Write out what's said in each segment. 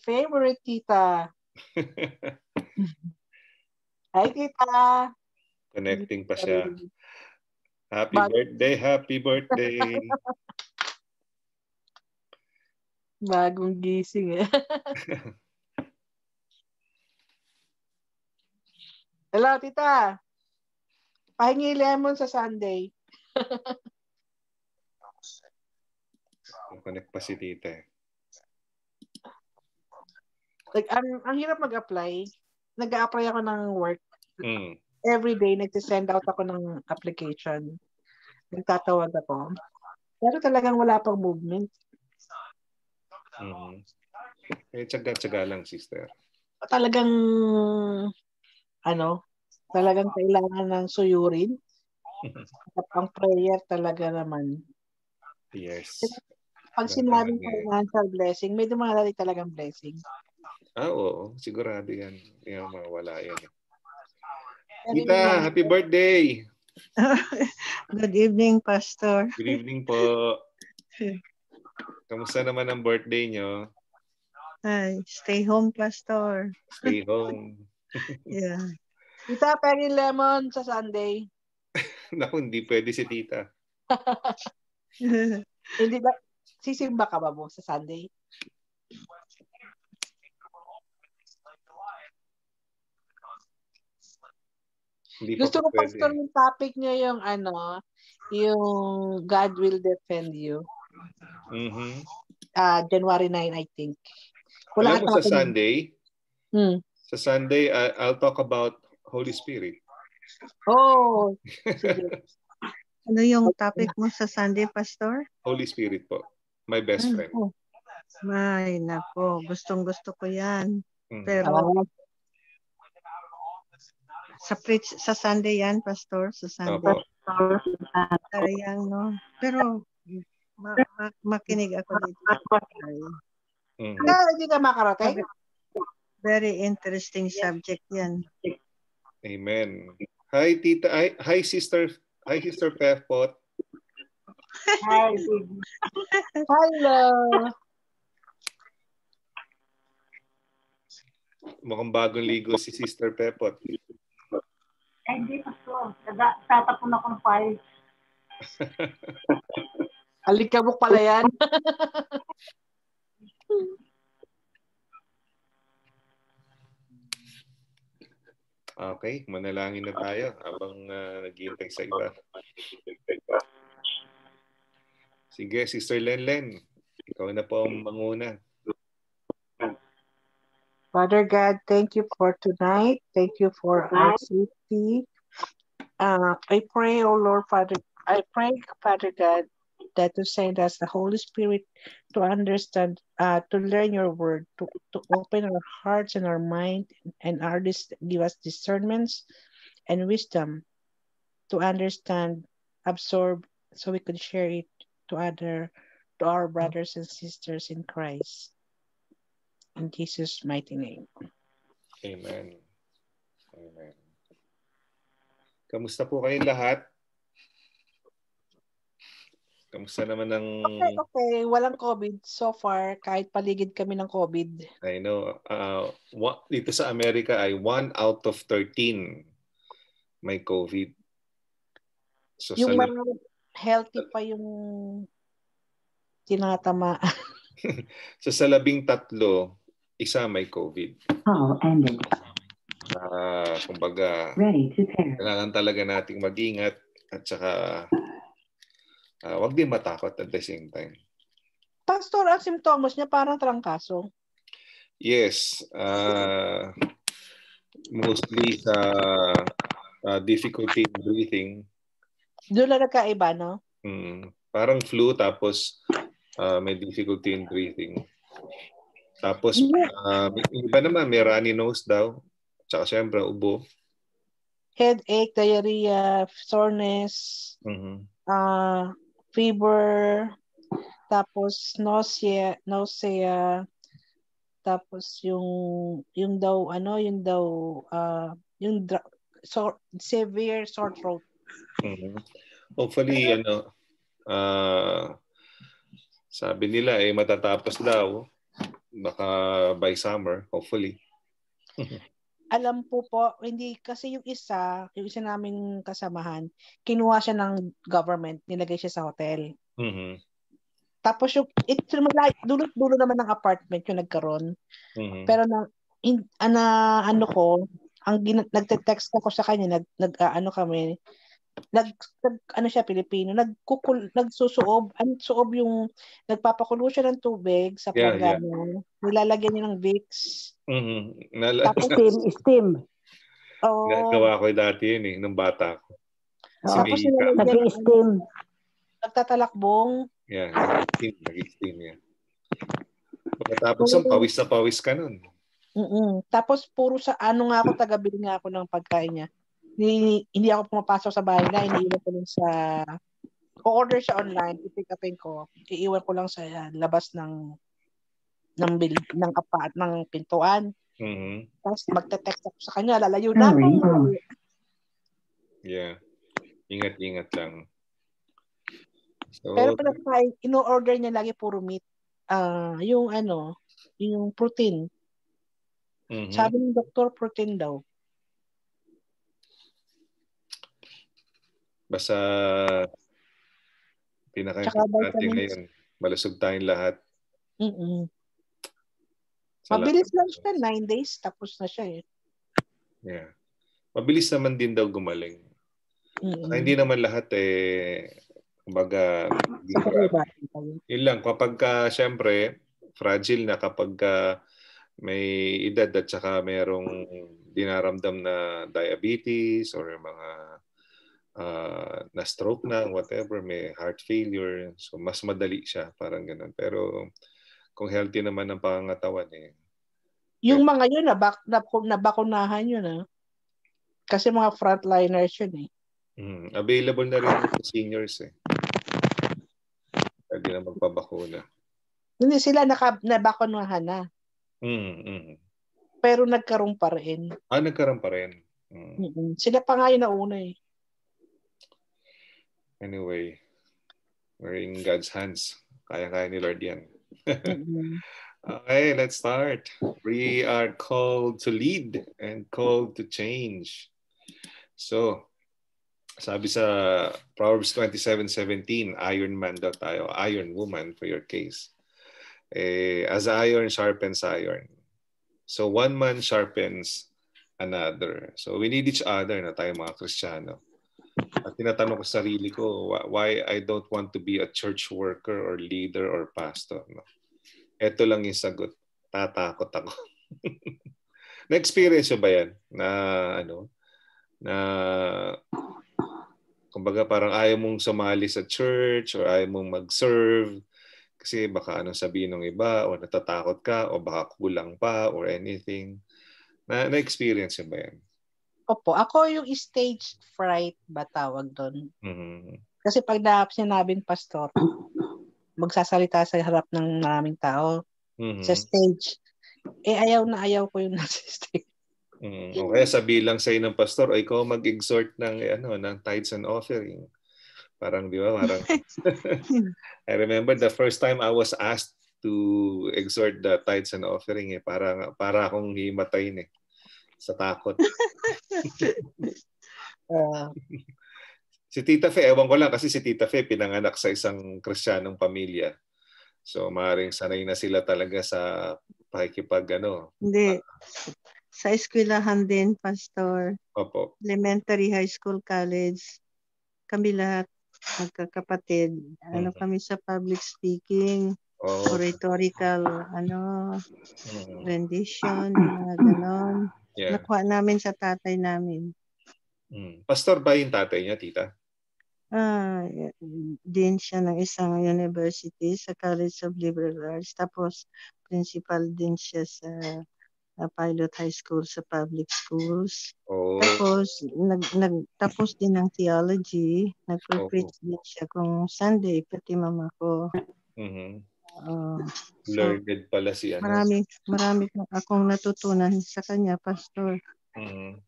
favorite tita. Hi, tita. Connecting pa siya. Happy But, birthday, happy birthday. Bagong gising eh. Hello, tita. Pahingi lemon sa Sunday. Connect pa si tita eh. Like, ang, ang hirap mag-apply. Nag-apply ako ng work. Mm. Every day, nagsisend out ako ng application. Nagtatawag ako. Pero talagang wala pang movement. Mm. Eh, tsaga-tsaga lang, sister. Talagang ano, talagang kailangan ng suyurin. At ang prayer talaga naman. Yes. Pag sinabing financial blessing, may dumadali talagang blessing. Ah, oo. Sigurado yan. Hindi yan mawala yan. Tita, happy birthday! Good evening, Pastor. Good evening po. Kamusta naman ang birthday nyo? Ay, stay home, Pastor. Stay home. yeah. Tita, penny lemon sa Sunday. Naku, hindi pwede si tita. hindi ba? Sisimba ka ba mo sa Sunday? Hindi Gusto ko pastor yung topic niya yung ano, yung God will defend you. Mm-hmm. Uh, January 9, I think. Wala Alam mo sa Sunday, hmm. sa Sunday, uh, I'll talk about Holy Spirit. Oh, ano yung topic mo sa Sunday, Pastor? Holy Spirit po. My best friend. Oh. May, nako. Gustong gusto ko yan. Mm. Pero, sa preach, sa Sunday yan, Pastor? Sa Sunday. Sayang, no? Pero, ma- ma- makinig ako dito. Mm. hindi ka makarating? Very interesting subject yan. Amen. Hi, Tita. Hi, hi Sister. Hi, Sister Pepot. Hi. Hello. Mukhang bagong ligo si Sister Pepot. Eh, hindi pa so. Tatapon ako ng files. Alikabok pala yan. Okay, manalangin na tayo habang uh, naghihintay sa iba. Sige, Sister Lenlen, ikaw na po ang manguna. Father God, thank you for tonight. Thank you for our safety. Uh, I pray, oh Lord, Father, I pray, Father God, that you send us the Holy Spirit to understand, uh, to learn your word, to, to open our hearts and our mind and our give us discernments and wisdom to understand, absorb, so we could share it to other, to our brothers and sisters in Christ. In Jesus' mighty name. Amen. Amen. Kamusta po kayong lahat? Kamusta naman ang... Okay, okay. Walang COVID so far. Kahit paligid kami ng COVID. I know. Uh, dito sa Amerika ay 1 out of 13 may COVID. So, yung sa... mga healthy pa yung tinatama. so sa labing tatlo, isa may COVID. Oh, ended. Uh, kumbaga, Ready to pair. kailangan talaga nating mag-ingat at saka uh, wag din matakot at the same time. Pastor, ang symptoms niya parang trangkaso. Yes. Uh, mostly sa uh, difficulty in breathing. Doon na nagkaiba, no? Mm, parang flu tapos uh, may difficulty in breathing. Tapos, uh, iba naman, may runny nose daw. Tsaka syempre, ubo. Headache, diarrhea, soreness, mm-hmm. uh, fever, tapos nausea, nausea, tapos yung yung daw ano, yung daw uh, yung so, severe sore throat. Mm-hmm. Hopefully ano uh, sabi nila eh matatapos daw baka by summer, hopefully. Alam po po, hindi kasi yung isa, yung isa naming kasamahan, kinuha siya ng government, nilagay siya sa hotel. Mhm. Tapos yung, it, dulo-dulo naman ng apartment yung nagkaroon. Mhm. Pero na, in, ana, ano ko, ang gina, nagte-text ako sa kanya, nag, nag ah, ano kami, nag, nag ano siya Pilipino, nagkukul nagsusuob, ang suob yung nagpapakulo siya ng tubig sa Yeah, planggana. Nilalagyan niya ng Vicks. Mhm. Nala- Tapos Steam, steam. oh, Nagawa ko dati yun eh, nung bata ko. Oh, tapos Sumika. nilalagyan ng Nag-steam. nagtatalakbong. Yeah, nag-steam, nag-steam yan. Pagkatapos yung pawis na pawis ka nun. Mm-mm. Tapos puro sa ano nga ako tagabili nga ako ng pagkain niya. Hindi, hindi ako pumapasok sa bahay na, iniiwan ko lang sa o-order siya online, i-pick upin ko. Iiwan ko lang sa uh, labas ng ng bil, ng kapat ng pintuan. Mhm. Tapos magte-text ako sa kanya, lalayo na ako. Yeah. Ingat-ingat lang. So, Pero pinagkain, ino-order niya lagi puro meat. Ah, yung ano, yung protein. mhm. Sabi ng doktor, protein daw. Basta pinaka Tsaka natin vitamins. ngayon, malusog tayong lahat. Mm-mm. Mabilis lang siya, nine days, tapos na siya eh. Yeah. Mabilis naman din daw gumaling. Saka hindi naman lahat eh, kumbaga, yun lang, kapag ka, syempre, fragile na kapag ka may edad at saka merong dinaramdam na diabetes or mga ah, na stroke na, whatever, may heart failure. So, mas madali siya, parang ganun. Pero, kung healthy naman ang pangangatawan eh, Yung mga yun, nabak, nab- nabakunahan yun ah. Kasi mga frontliners yun eh. mm, available na rin sa seniors eh. Pwede na magpabakuna. Hindi sila naka, nabakunahan na. Mm, mm. Pero nagkaroon pa rin. Ah, nagkaroon pa rin. Mm. Mm-mm. Sila pa nga yung nauna eh. Anyway, we're in God's hands. Kaya-kaya ni Lord yan. Mm-mm. Okay, let's start. We are called to lead and called to change. So, sabi sa Proverbs 27:17, iron man daw tayo, iron woman for your case. Eh, as iron sharpens iron. So one man sharpens another. So we need each other na tayo mga Kristiyano. At tinatanong ko sa sarili ko, wh- why I don't want to be a church worker or leader or pastor. No? Ito lang yung sagot. Tatakot ako. Na-experience ba yan? Na ano? Na kumbaga parang ayaw mong sumali sa church or ayaw mong mag-serve kasi baka anong sabihin ng iba o natatakot ka o baka kulang pa or anything. Na, na-experience ba yan? Opo, ako yung stage fright ba tawag doon? Mhm. Kasi pag na sinabing pastor, magsasalita sa harap ng maraming tao Mhm. sa stage. Eh ayaw na ayaw ko yung nasa stage. Mm. O kaya sabi lang sa ng pastor, o ikaw mag-exhort ng eh, ano ng tithes and offering. Parang di ba? Parang I remember the first time I was asked to exhort the tithes and offering eh para para akong himatayin eh sa takot. Uh, Si Tita Fe, ewan ko lang kasi si Tita Fe pinanganak sa isang kristyanong pamilya. So maaaring sanay na sila talaga sa pakikipag ano. Hindi. Sa eskwelahan din, Pastor. Opo. Elementary, high school, college. Kami lahat magkakapatid. Ano Mhm. kami sa public speaking, Oh, rhetorical, ano, mm, rendition, mga ganon. Yeah. Nakuha namin sa tatay namin. Mm. Pastor ba yung tatay niya, Tita? Ah, din siya ng isang university sa College of Liberal Arts. Tapos, principal din siya sa ah, Pilot High School sa public schools. Oh, Tapos, nag, nag, tapos din ng theology. Nag-preach din siya kung Sunday, pati mama ko. mhm. Ah, so, learned pala si ano. marami, marami na akong natutunan sa kanya, Pastor. Mhm.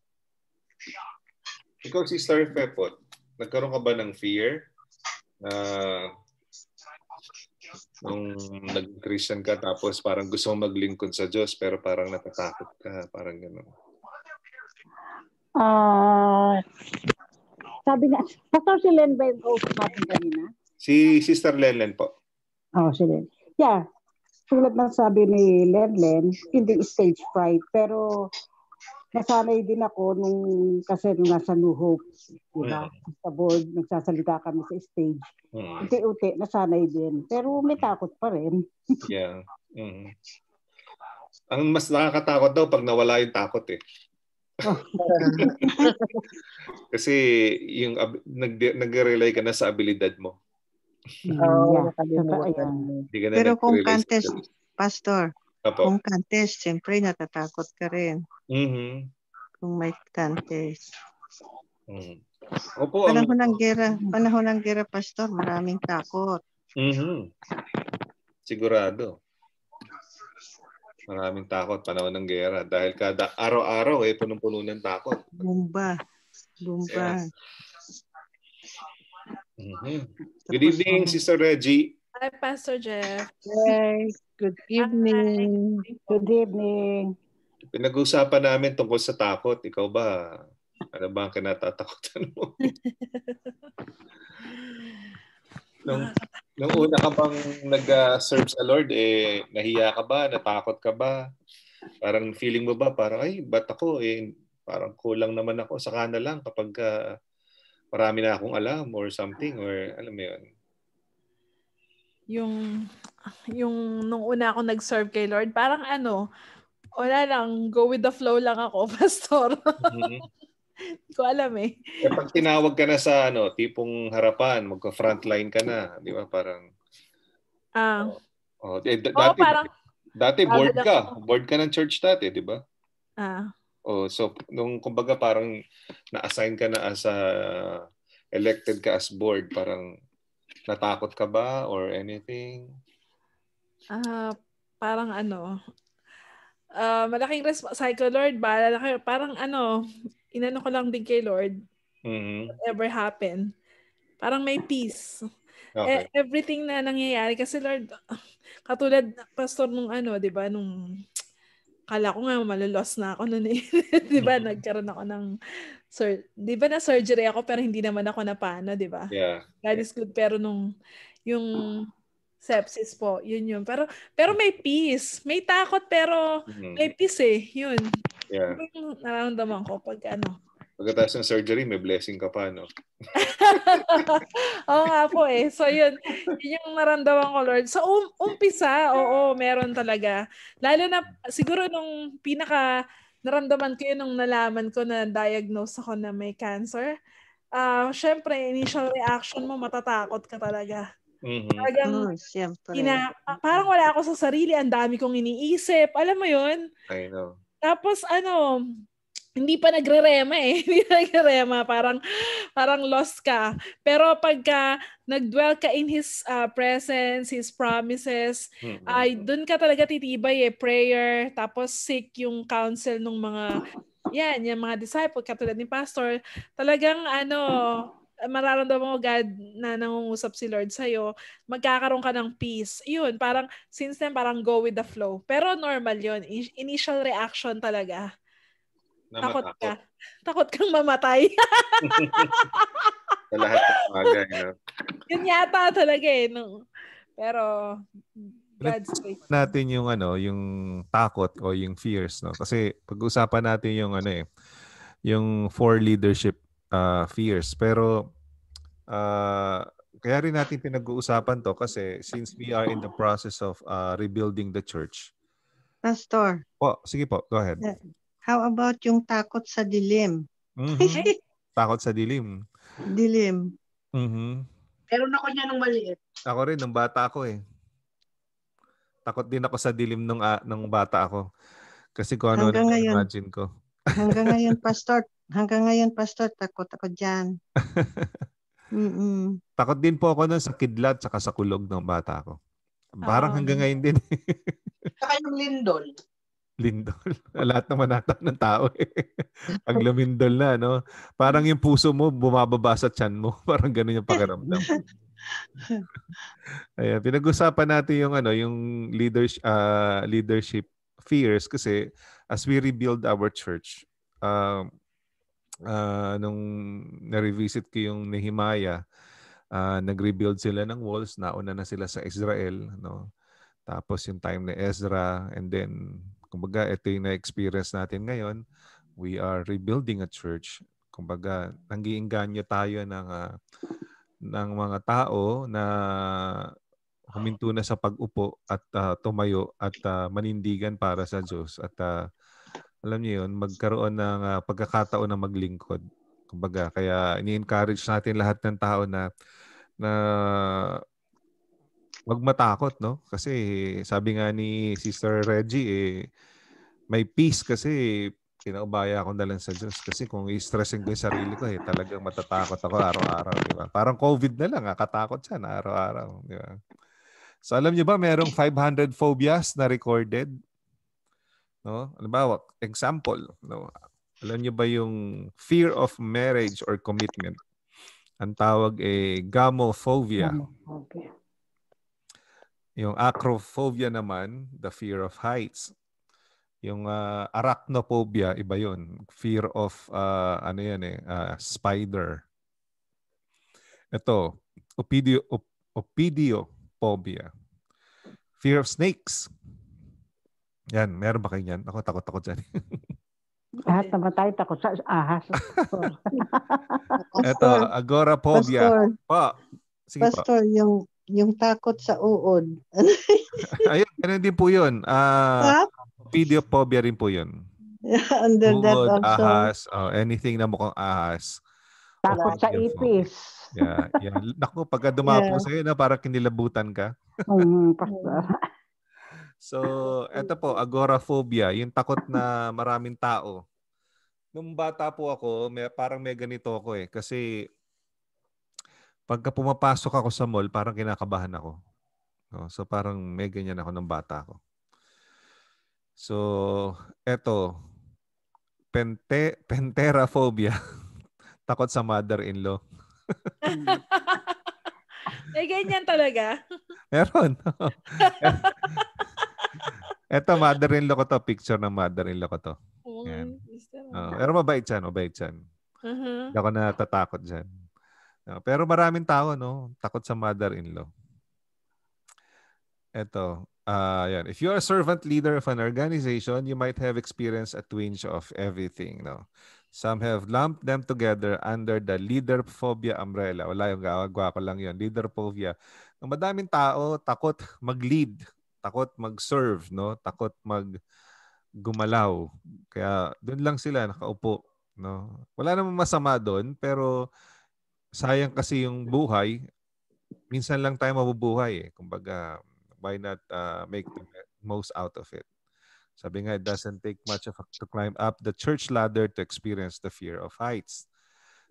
Ikaw, Sister Pepot, nagkaroon ka ba ng fear na nung nag-Christian ka tapos parang gusto mong maglingkod sa Diyos pero parang natatakot ka, parang gano'n? Ah, sabi nga, Pastor si Len ba yung kausap natin kanina? Si Sister Lelen po. Oo, oh, si Len. Yeah, tulad ng sabi ni Len Len, hindi stage fright, pero nasanay din ako nung kasi nung nasa New Hope, di ba? Sa board, nagsasalita kami sa stage. Mm. Unti-unti, nasanay din. Pero may takot pa rin. Yeah. Mm. Ang mas nakakatakot daw pag nawala yung takot eh. Kasi yung nag nag-rely ka na sa abilidad mo. Mm, Oo, yeah. nakalimutan ka na Pero kung contest, Diyos. Pastor, Apo. kung contest, siyempre natatakot ka rin. Mhm. Kung may contest. Mhm. Opo, ang Panahon ng gera, panahon ng gera, Pastor, maraming takot. Mhm. Sigurado. Maraming takot panahon ng gera dahil kada araw-araw eh punong-puno ng takot. Bumba. Bumba. Mhm. Tapos, Good evening, Sister Reggie. Hi, Pastor Jeff. Hey, good evening. Good evening. Pinag-usapan namin tungkol sa takot. Ikaw ba? Ano ba ang kinatatakutan mo? nung, nung una ka bang nag-serve sa Lord, eh, nahiya ka ba? Natakot ka ba? Parang feeling mo ba? Parang, ay, ba't ako? Eh, parang kulang naman ako. Saka na lang kapag ah, marami na akong alam or something. Or alam mo yun. Yung, yung nung una ako nag-serve kay Lord, parang ano, wala lang, go with the flow lang ako, Pastor. Mhm. Hindi ko alam eh. Eh, pag tinawag ka na sa ano, tipong harapan, magka-frontline ka na, di ba? Parang, Ah, oh, eh, d- dati, parang, dati board ka. Board ka ng church dati, di ba? ah, Oh, so nung kumbaga parang na-assign ka na as a elected ka as board, parang natakot ka ba or anything? ah, parang ano, ah, malaking resp- ko, Lord, bahala na kayo. Parang ano, inano ko lang din kay Lord, Mhm. whatever happen. Parang may peace. Okay. Eh, everything na nangyayari kasi Lord katulad pastor nung ano 'di ba nung kala ko nga malulos na ako noon eh. 'di ba? Nagkaroon ako ng sur 'di ba na surgery ako pero hindi naman ako napano 'di ba? Yeah. God is good. Pero nung yung sepsis po yun yun. Pero pero may peace. May takot pero Mhm. may peace eh. Yun. Yeah. Yun yung nararamdaman ko pag ano Pagkatapos ng surgery, may blessing ka pa, no? Oo nga po eh. So yun, yun yung naramdaman ko Lord. So um, umpisa, oo, meron talaga. Lalo na siguro nung pinaka naramdaman ko yun nung nalaman ko na diagnose ako na may cancer. Ah, syempre initial reaction mo matatakot ka talaga. Mhm. Talagang oh, siyempre. ina, parang wala ako sa sarili, ang dami kong iniisip. Alam mo yun? I know. Tapos ano, hindi pa nagre-rema eh. Hindi pa nagre-rema. Parang, parang lost ka. Pero pagka nag-dwell ka in His uh, presence, His promises, ay doon ka talaga titibay eh. Prayer, tapos seek yung counsel ng mga, yan, yung mga disciple, katulad ni Pastor. Talagang ano, mararamdaman mo God na nangungusap si Lord sa'yo, magkakaroon ka ng peace. Yun, parang, since then, parang go with the flow. Pero normal yun. In- Initial reaction talaga. Na Takot matakot ka. Takot kang mamatay. sa lahat ng bagay, no? Yun yata talaga eh. No? Pero, God's grace. natin yung ano, yung takot o yung fears, no? Kasi pag-usapan natin yung ano eh, yung four leadership uh, fears. Pero uh, kaya rin natin pinag-uusapan to kasi since we are in the process of uh, rebuilding the church. Pastor, Po, sige po, go ahead. How about yung takot sa dilim? Mhm. Takot sa dilim. dilim. Mhm. Meron ako niya nung maliit. Ako rin, nung bata ako eh. Takot din ako sa dilim nung, ah, nung bata ako. Kasi kung ano Hanggang ngayon. imagine ko. Hanggang ngayon, Pastor, hanggang ngayon, Pastor, takot ako dyan. Mm-mm. Takot din po ako nun sa kidlat saka sa kulog ng bata ako. Parang Ah. hanggang ngayon din. Saka yung lindol. Lindol. Lahat naman nata ng tao eh. Pag lumindol na, no? Parang yung puso mo bumababa sa tiyan mo. Parang ganun yung pakiramdam. Ayan, pinag-usapan natin yung ano, yung leadership uh, leadership fears kasi as we rebuild our church, uh, uh, nung na-revisit ko yung Nehemiah, uh, nag-rebuild sila ng walls, nauna na sila sa Israel, no? Tapos yung time ni Ezra and then kumbaga ito yung na-experience natin ngayon, we are rebuilding a church. Kumbaga, nangiinganyo tayo ng uh, ng mga tao na huminto na sa pag-upo at uh, tumayo at uh, manindigan para sa Diyos at uh, alam niyo yun, magkaroon ng uh, pagkakataon na maglingkod. Kumbaga, kaya ini-encourage natin lahat ng tao na na wag matakot, no? Kasi sabi nga ni Sister Reggie, eh, may peace kasi kinaubaya ako na sa Diyos. Kasi kung i-stressin ko yung sarili ko, eh, talagang matatakot ako araw-araw, di ba? Parang COVID na lang, katakot siya na araw-araw, di ba? So alam niyo ba, merong 500 phobias na recorded? No? Halimbawa, example, no? Alam niyo ba yung fear of marriage or commitment? Ang tawag eh, gamophobia. Gamophobia. Yung acrophobia naman, the fear of heights. Yung uh, arachnophobia, iba yun. Fear of, uh, ano yan eh, uh, spider. Ito, opidio, op, opidiophobia. Fear of snakes. Yan, meron ba kayo yan? Ako, takot ako dyan. Lahat naman tayo takot sa ahas. Ito, agoraphobia. Pastor, pa. Sige Pastor, pa. yung yung takot sa uod. Ayun, ganun din po yun. Uh, Videophobia rin po yun. Under Uod, that also. ahas, oh, anything na mukhang ahas. Takot sa ipis. Yeah, yeah. Naku, pagka dumapo yeah. sa'yo na parang kinilabutan ka. mm, so, eto po, agoraphobia, yung takot na maraming tao. Nung bata po ako, may, parang may ganito ako eh. Kasi pagka pumapasok ako sa mall, parang kinakabahan ako. No? So parang may ganyan ako ng bata ko. So, eto, pente, penteraphobia. Takot sa mother-in-law. eh, ganyan talaga. Meron. eto, mother-in-law ko to. Picture ng mother-in-law ko to. Yan. Uh, pero mabait siya, mabait siya. Uh-huh. Hindi ako natatakot dyan. Uh, pero maraming tao, no? Takot sa mother-in-law. Ito, uh, yan. If you're a servant leader of an organization, you might have experienced a twinge of everything, no? Some have lumped them together under the leader phobia umbrella. Wala yung gawagwa ko lang yun. Leader phobia. Ng madaming tao, takot mag-lead, takot mag-serve, no? Takot mag gumalaw. Kaya doon lang sila nakaupo, no? Wala namang masama doon, pero sayang kasi yung buhay, minsan lang tayo mabubuhay eh. Kumbaga, why not uh, make the most out of it? Sabi nga, it doesn't take much of a, to climb up the church ladder to experience the fear of heights.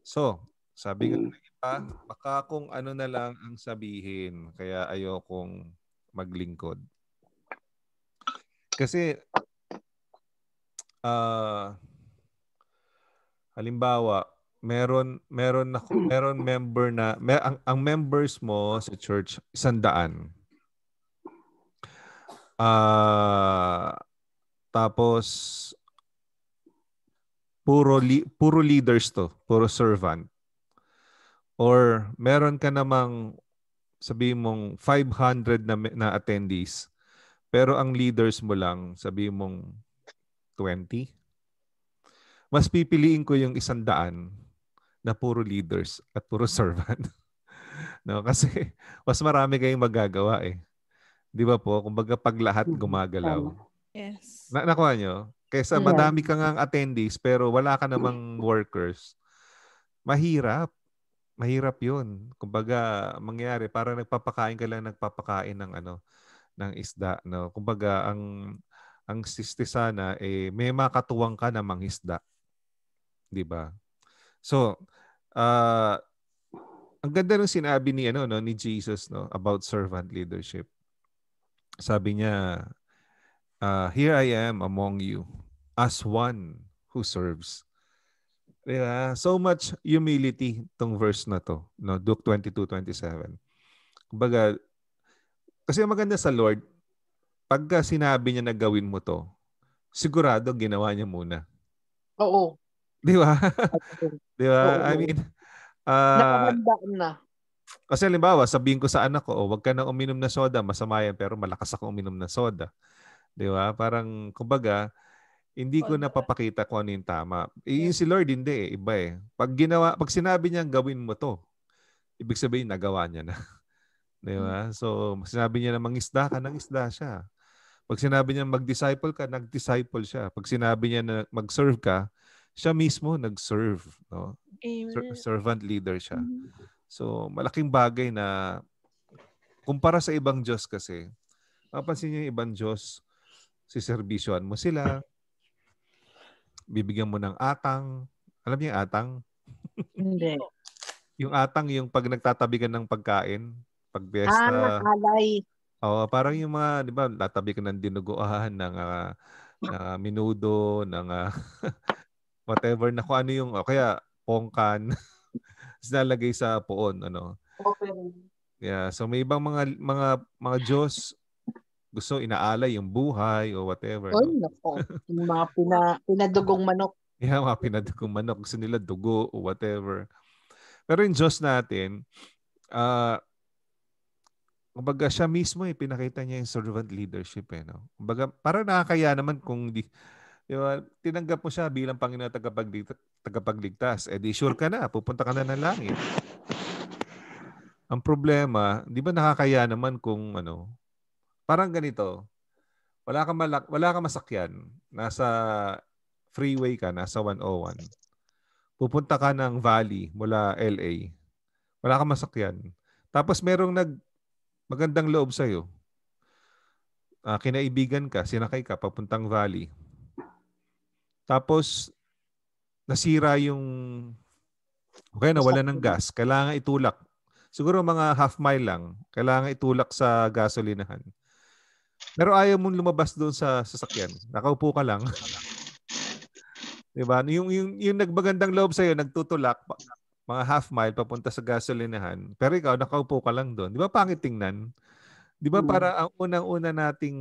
So, sabi nga ng iba, baka kung ano na lang ang sabihin, kaya ayokong maglingkod. Kasi, uh, halimbawa, meron meron na meron member na mer, ang, ang members mo sa church isandaan. Ah uh, tapos puro li, puro leaders to, puro servant. Or meron ka namang sabi mong 500 na na attendees pero ang leaders mo lang sabi mong 20 mas pipiliin ko yung isandaan na puro leaders at puro servant. no, kasi mas marami kayong magagawa eh. 'Di ba po? Kumbaga pag lahat mm-hmm. gumagalaw. Yes. Na nakuha nyo? Kaysa madami kang ang attendees pero wala ka namang workers. Mahirap. Mahirap 'yun. Kumbaga mangyari para nagpapakain ka lang nagpapakain ng ano ng isda, no. Kumbaga ang ang siste sana eh may makatuwang ka na mangisda. 'Di ba? So, uh, ang ganda ng sinabi ni ano no ni Jesus no about servant leadership. Sabi niya, uh, here I am among you as one who serves. Diba? So much humility tong verse na to, no? Luke 22:27. Kumbaga, kasi maganda sa Lord, pagka sinabi niya na gawin mo to, sigurado ginawa niya muna. Oo. Di ba? Di ba? Oo. I mean, ah, Nakahanda na. kasi halimbawa, sabihin ko sa anak ko, oh, wag ka nang uminom na soda, masama yan, pero malakas ako uminom na soda. Di ba? Parang, kumbaga, hindi ko napapakita kung ano yung tama. Eh, yung si Lord, hindi eh. Iba eh. Pag, ginawa, pag sinabi niya, gawin mo to, ibig sabihin, nagawa niya na. Di ba? So, sinabi niya na mangisda ka, nangisda siya. Pag sinabi niya mag-disciple ka, nag-disciple siya. Pag sinabi niya na mag-serve ka, siya mismo nag-serve. No? Ser- servant leader siya. Mhm. So, malaking bagay na kumpara sa ibang Diyos kasi, mapansin niyo yung ibang Diyos, siservisyoan mo sila, bibigyan mo ng atang. Alam niyo yung atang? Hindi. Yung atang, yung pag nagtatabi ka ng pagkain, pag Ah, fiesta, alay. Oo, parang yung mga, di ba, tatabi ka ng dinuguan, ng ah, na minudo, ng ah, whatever na kung ano yung, o kaya pongkan, sinalagay sa poon, ano. Yeah, so may ibang mga mga mga Diyos gusto inaalay yung buhay o whatever. Ay, No? nako. Yung mga pina, pinadugong manok. Yeah, mga pinadugong manok, gusto nila dugo o whatever. Pero yung Diyos natin, ah kumbaga siya mismo eh, pinakita niya yung servant leadership eh. No? Kumbaga, parang nakakaya naman kung di, ba, tinanggap mo siya bilang Panginoon at tagapagligtas, tagapagligtas. Eh di sure ka na, pupunta ka na ng langit. Ang problema, di ba nakakaya naman kung ano, parang ganito, wala kang malak, wala kang masakyan, nasa freeway ka, nasa 101. Pupunta ka ng valley mula LA. Wala kang masakyan. Tapos merong nag magandang loob sa iyo. kinaibigan ka, sinakay ka papuntang valley. Tapos nasira yung okay nawala ng gas, kailangan itulak. Siguro mga half mile lang, kailangan itulak sa gasolinahan. Pero ayaw mong lumabas doon sa sasakyan. Nakaupo ka lang. 'Di ba? Yung yung yung nagbagandang loob sa iyo, nagtutulak mga half mile papunta sa gasolinahan. Pero ikaw nakaupo ka lang doon. 'Di ba pangit tingnan? 'Di ba Mm. para ang unang-una nating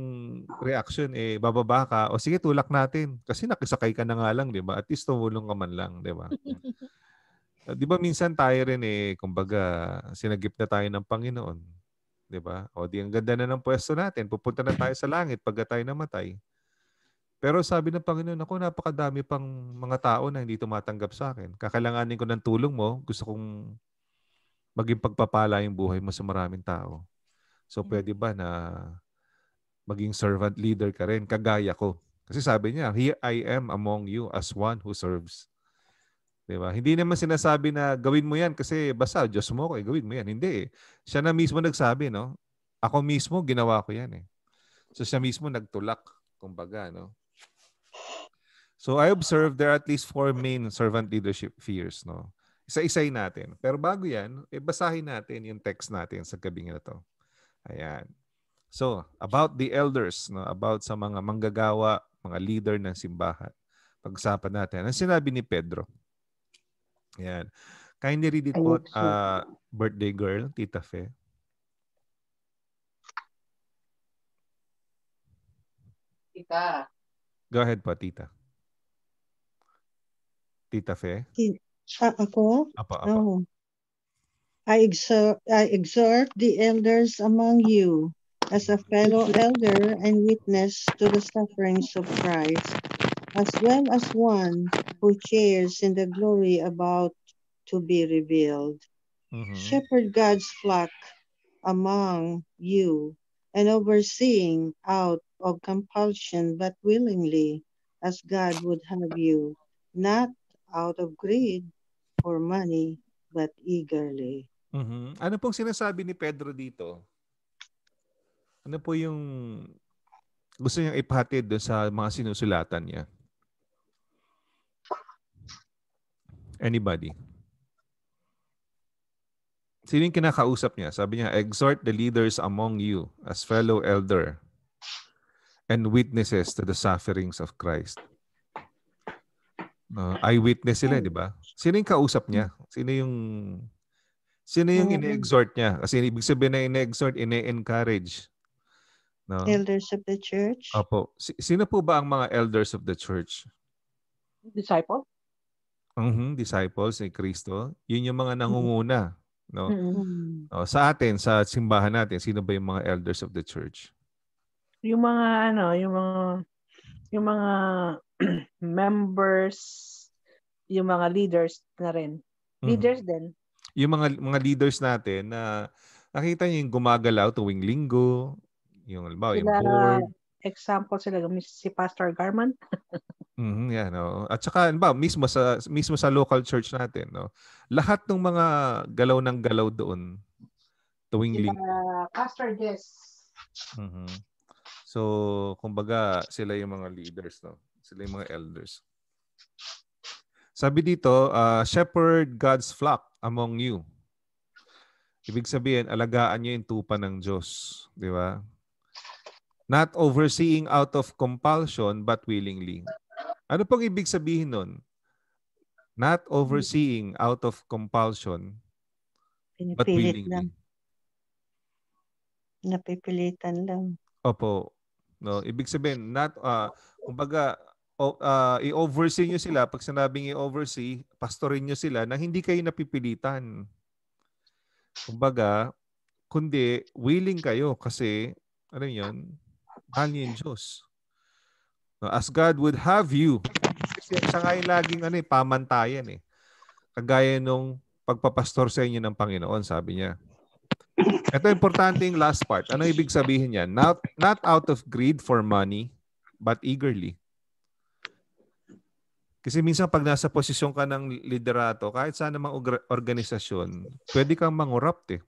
reaction eh bababa ka o sige tulak natin kasi nakisakay ka na nga lang, 'di ba? At least tumulong ka man lang, 'di ba? 'Di ba minsan tayo rin eh kumbaga sinagip na tayo ng Panginoon, 'di ba? O di ang ganda na ng pwesto natin, pupunta na tayo sa langit pagka tayo namatay. Pero sabi ng Panginoon, ako napakadami pang mga tao na hindi tumatanggap sa akin. Kakailanganin ko ng tulong mo. Gusto kong maging pagpapala yung buhay mo sa maraming tao. So pwede ba na maging servant leader ka rin, kagaya ko? Kasi sabi niya, Here I am among you as one who serves. Diba? Hindi naman sinasabi na gawin mo yan kasi basta Diyos mo ko, eh, gawin mo yan. Hindi eh. Siya na mismo nagsabi, no? Ako mismo, ginawa ko yan eh. So siya mismo nagtulak, kumbaga, no? So I observe there are at least four main servant leadership fears, no? Isa-isay natin. Pero bago yan, eh, basahin natin yung text natin sa gabing na to. Ayan. So, about the elders, no? about sa mga manggagawa, mga leader ng simbahan. Pag-usapan natin. Ang sinabi ni Pedro. Ayan. Kindly read it po, uh, birthday girl, Tita Fe. Ika. Go ahead po, Tita. Tita Fe. Ah, ako? Apa, apa. Oh. I exhort, I exhort the elders among you as a fellow elder and witness to the sufferings of Christ, as well as one who shares in the glory about to be revealed. Mhm. Shepherd God's flock among you and overseeing out of compulsion but willingly as God would have you, not out of greed or money but eagerly. Mhm. Ano pong sinasabi ni Pedro dito? Ano po yung gusto niyang ipahatid doon sa mga sinusulatan niya? Anybody? Sino yung kinakausap niya? Sabi niya, exhort the leaders among you as fellow elder and witnesses to the sufferings of Christ. No, eyewitness sila, di ba? Sino yung kausap niya? Sino yung Sino yung Mm. ine-exhort niya? Kasi ibig sabihin na ine-exhort, ine-encourage. No? Elders of the church. Opo. Si- Sino po ba ang mga elders of the church? Disciple? Mhm, disciples ni Kristo. Yun yung mga nangunguna. No? Mm. Mm. O, sa atin, sa simbahan natin, sino ba yung mga elders of the church? Yung mga ano, yung mga yung mga members, yung mga leaders na rin. Mhm. Leaders din. Yung mga mga leaders natin na nakita niyo yung gumagalaw tuwing linggo, yung halimbawa, yung board. example sila, si Pastor Garman. Mhm, yan, no. At saka ba mismo sa mismo sa local church natin, no. Lahat ng mga galaw ng galaw doon tuwing Sila, linggo. Pastor Jess. Mhm. So, kumbaga, sila yung mga leaders, no? Sila yung mga elders. Sabi dito, uh, shepherd God's flock among you. Ibig sabihin, alagaan niyo yung tupa ng Diyos. Di ba? Not overseeing out of compulsion, but willingly. Ano pong ibig sabihin nun? Not overseeing out of compulsion, but willingly. lang. Napipilitan lang. Opo. No, ibig sabihin not uh, kumbaga uh, i-oversee niyo sila pag sinabing i-oversee, pastorin niyo sila na hindi kayo napipilitan. Kumbaga, kundi willing kayo kasi ano 'yon? Mahal niyo yung Diyos. As God would have you. Kasi siya nga yung laging ano, eh, pamantayan eh. Kagaya nung pagpapastor sa inyo ng Panginoon, sabi niya. Ito importante yung last part. Ano ibig sabihin niyan? Not, not out of greed for money, but eagerly. Kasi minsan pag nasa posisyon ka ng liderato, kahit saan namang orga- organisasyon, pwede kang mangurap eh.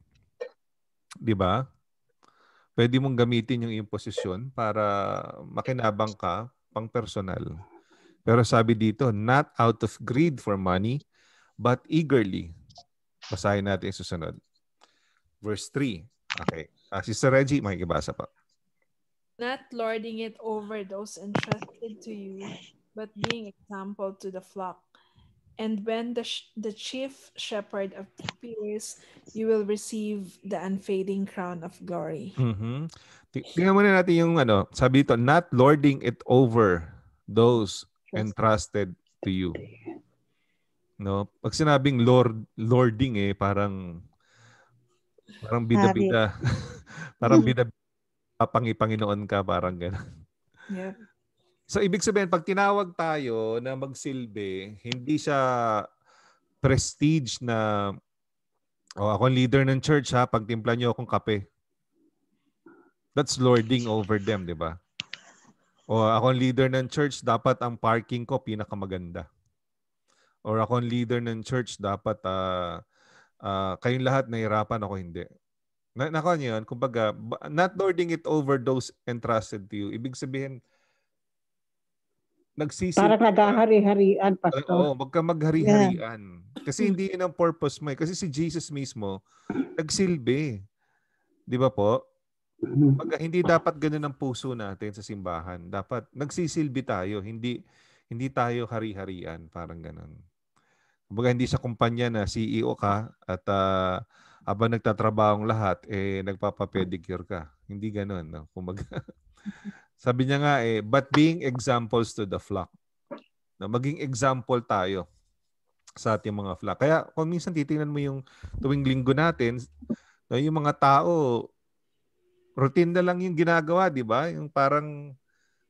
Di ba? Pwede mong gamitin yung iyong posisyon para makinabang ka pang personal. Pero sabi dito, not out of greed for money, but eagerly. Basahin natin yung susunod. Verse 3. Okay. Uh, Sister Reggie, makikibasa pa. not lording it over those entrusted to you, but being example to the flock. And when the, sh- the chief shepherd appears, you will receive the unfading crown of glory. Mhm. Tingnan muna natin yung ano, sabi dito, not lording it over those entrusted to you. No? Pag sinabing lord lording eh parang parang bida-bida. parang bida pangi-Panginoon ka parang gano'n. Yep. So ibig sabihin pag tinawag tayo na magsilbi, hindi siya prestige na oh, ako ang leader ng church ha, pagtimpla niyo akong kape. That's lording over them, di ba? O ako ang leader ng church, dapat ang parking ko pinakamaganda. Or ako ang leader ng church, dapat ah ah, kayong lahat nahirapan ako hindi. Na, nako yun, kumbaga, ba- not lording it over those entrusted to you. Ibig sabihin, nagsisil Parang nagahari-harian, Parang, Pastor. Oo, wag kang maghari-harian. Kasi hindi yun ang purpose mo. eh. Kasi si Jesus mismo, nagsilbi. Di ba po? Pag, hindi dapat ganun ang puso natin sa simbahan. Dapat nagsisilbi tayo. Hindi hindi tayo hari-harian. Parang ganun. Kumbaga hindi sa kumpanya na CEO ka at ah, habang nagtatrabaho ang lahat, eh, nagpapapedicure ka. Hindi ganun. No? Kumbaga, sabi niya nga eh, but being examples to the flock na maging example tayo sa ating mga flock. Kaya kung minsan titingnan mo yung tuwing linggo natin, no, yung mga tao, routine na lang yung ginagawa, di ba? Yung parang,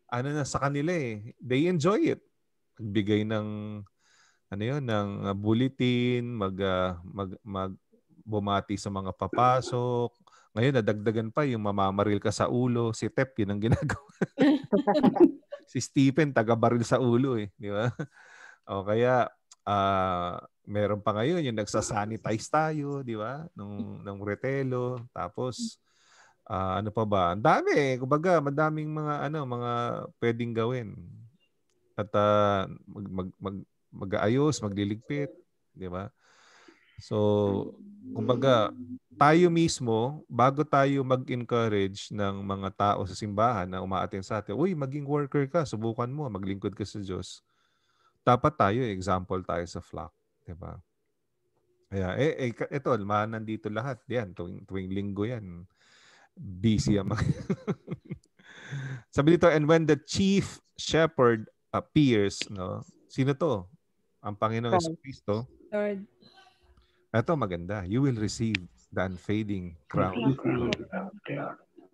ano na sa kanila eh. They enjoy it. Magbigay ng, ano yun, ng uh, bulletin, mag, uh, mag, mag, bumati sa mga papasok. Ngayon, nadagdagan pa yung mamamaril ka sa ulo. Si Tep, yun ang ginagawa. si Stephen, taga-baril sa ulo eh. Di ba? O kaya, ah meron pa ngayon yung nagsasanitize tayo, di ba? Nung, ng retelo. Tapos, ah, ano pa ba? Ang dami eh. Kumbaga, madaming mga, ano, mga pwedeng gawin. At ah, mag, mag, mag, mag-aayos, magliligpit. Di ba? So, kumbaga, tayo mismo, bago tayo mag-encourage ng mga tao sa simbahan na umaaten sa atin, uy, maging worker ka, subukan mo, maglingkod ka sa Diyos. Dapat tayo, example tayo sa flock. Di ba? Kaya, eh, eh, ito, mga nandito lahat. Yan, tuwing, tuwing linggo yan. Busy ang mga... Sabi dito, and when the chief shepherd appears, no? Sino to? Ang Panginoong Christ. Kristo. Lord. Ito maganda. You will receive the unfading crown.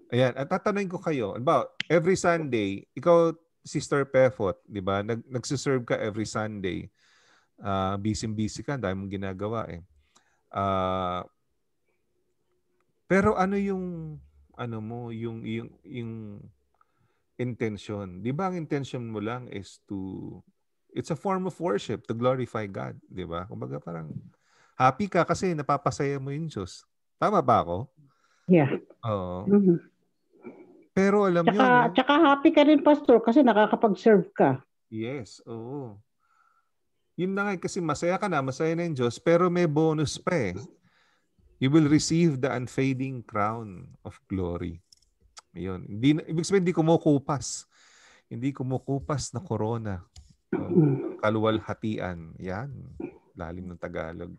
Ayan, at tatanungin ko kayo, about every Sunday, ikaw, Sister Pefot, di ba? Nag, nagsiserve ka every Sunday. Uh, busy-busy ka, dahil mong ginagawa eh. Ah, pero ano yung, ano mo, yung, yung, yung intention? Di ba ang intention mo lang is to, it's a form of worship to glorify God, di ba? Kumbaga parang, happy ka kasi napapasaya mo yung Diyos. Tama ba ako? Yeah. Oo. Mhm. Pero alam nyo, Tsaka, no? tsaka happy ka rin, Pastor, kasi nakakapag-serve ka. Yes, oo. Yun na nga eh, kasi masaya ka na, masaya na yung Diyos, pero may bonus pa eh. You will receive the unfading crown of glory. Yun. Hindi, ibig sabihin, hindi kumukupas. Hindi kumukupas na corona. Oh, kaluwalhatian. Yan. Lalim ng Tagalog.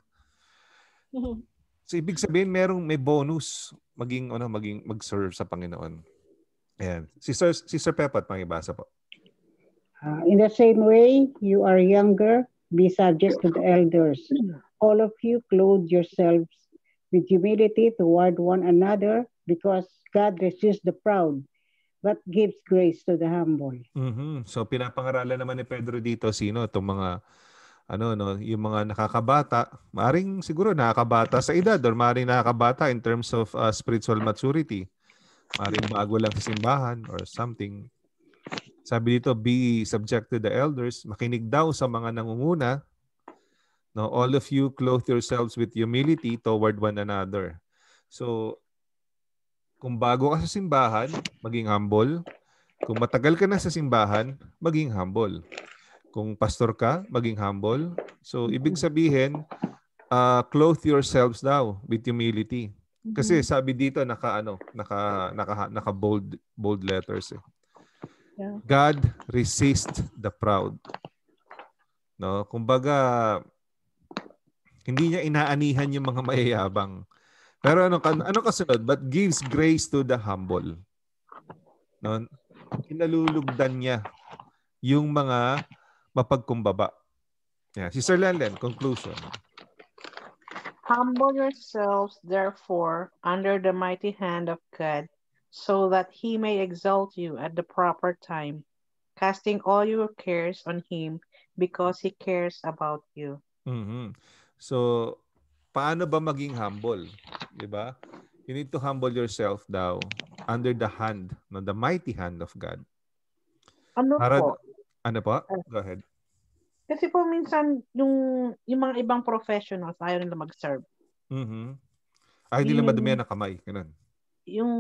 So ibig sabihin merong may bonus maging ano maging mag-serve sa Panginoon. Ayan. Si Sir si Sir Pepot pangibasa po. Uh, in the same way, you are younger, be subject to the elders. All of you clothe yourselves with humility toward one another, because God resists the proud, but gives grace to the humble. Mhm. So pinapangaralan naman ni Pedro dito sino itong mga ano no, yung mga nakakabata, maring siguro nakakabata sa edad or maring nakakabata in terms of uh, spiritual maturity. Maring bago lang sa simbahan or something. Sabi dito, be subject to the elders. Makinig daw sa mga nangunguna. No, all of you clothe yourselves with humility toward one another. So, kung bago ka sa simbahan, maging humble. Kung matagal ka na sa simbahan, maging humble. Kung pastor ka, maging humble. So, ibig sabihin, uh, clothe yourselves daw with humility. Kasi sabi dito naka ano, naka naka naka bold bold letters eh. Yeah. God resist the proud. No, kumbaga hindi niya inaanihan yung mga mayayabang. Pero ano ano kasunod? But gives grace to the humble. No, kinalulugdan niya yung mga mapagkumbaba. Yeah, si Sir Lenlen, conclusion. Humble yourselves, therefore, under the mighty hand of God, so that he may exalt you at the proper time, casting all your cares on him, because he cares about you. Mhm. So, paano ba maging humble? 'Di ba? You need to humble yourself daw under the hand, no, the mighty hand of God. Ano Para po? Ano po? Go ahead. Kasi po minsan, yung, yung mga ibang professionals, ayaw nila mag-serve. Mhm. Ay, hindi lang Yung- madumihan ng kamay. Ganun. Yung,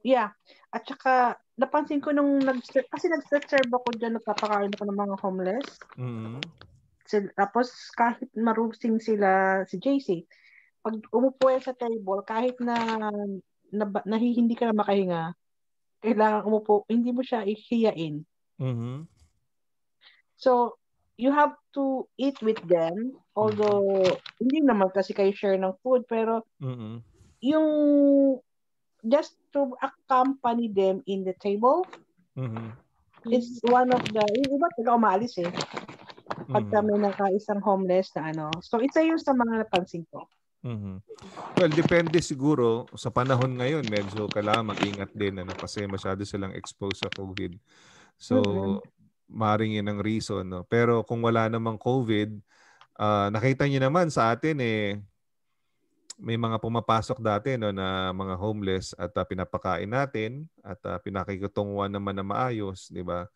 yeah. At saka, napansin ko nung nag-serve, kasi nag-serve ako dyan, nagpapakain ako ng mga homeless. Mhm. Sil- Tapos kahit marusing sila si JC, pag umupo sa table, kahit na, na, na hindi ka na makahinga, kailangan umupo, hindi mo siya ihiyain. Mhm. So, you have to eat with them, although hindi naman kasi kayo share ng food, pero Mhm. yung just to accompany them in the table Mhm. is one of the, yung iba taga umaalis eh. Pag Mhm. kami nakaisang homeless na ano. So, isa yun sa mga napansin ko. Mhm. Well, depende siguro sa panahon ngayon, medyo kailangan mag-ingat din ano, kasi masyado silang exposed sa COVID. So, Mhm. Maring yun ang reason. No? Pero kung wala namang COVID, ah, nakita niyo naman sa atin eh, may mga pumapasok dati no, na mga homeless at ah, pinapakain natin at uh, pinakikutunguan naman na maayos, di ba?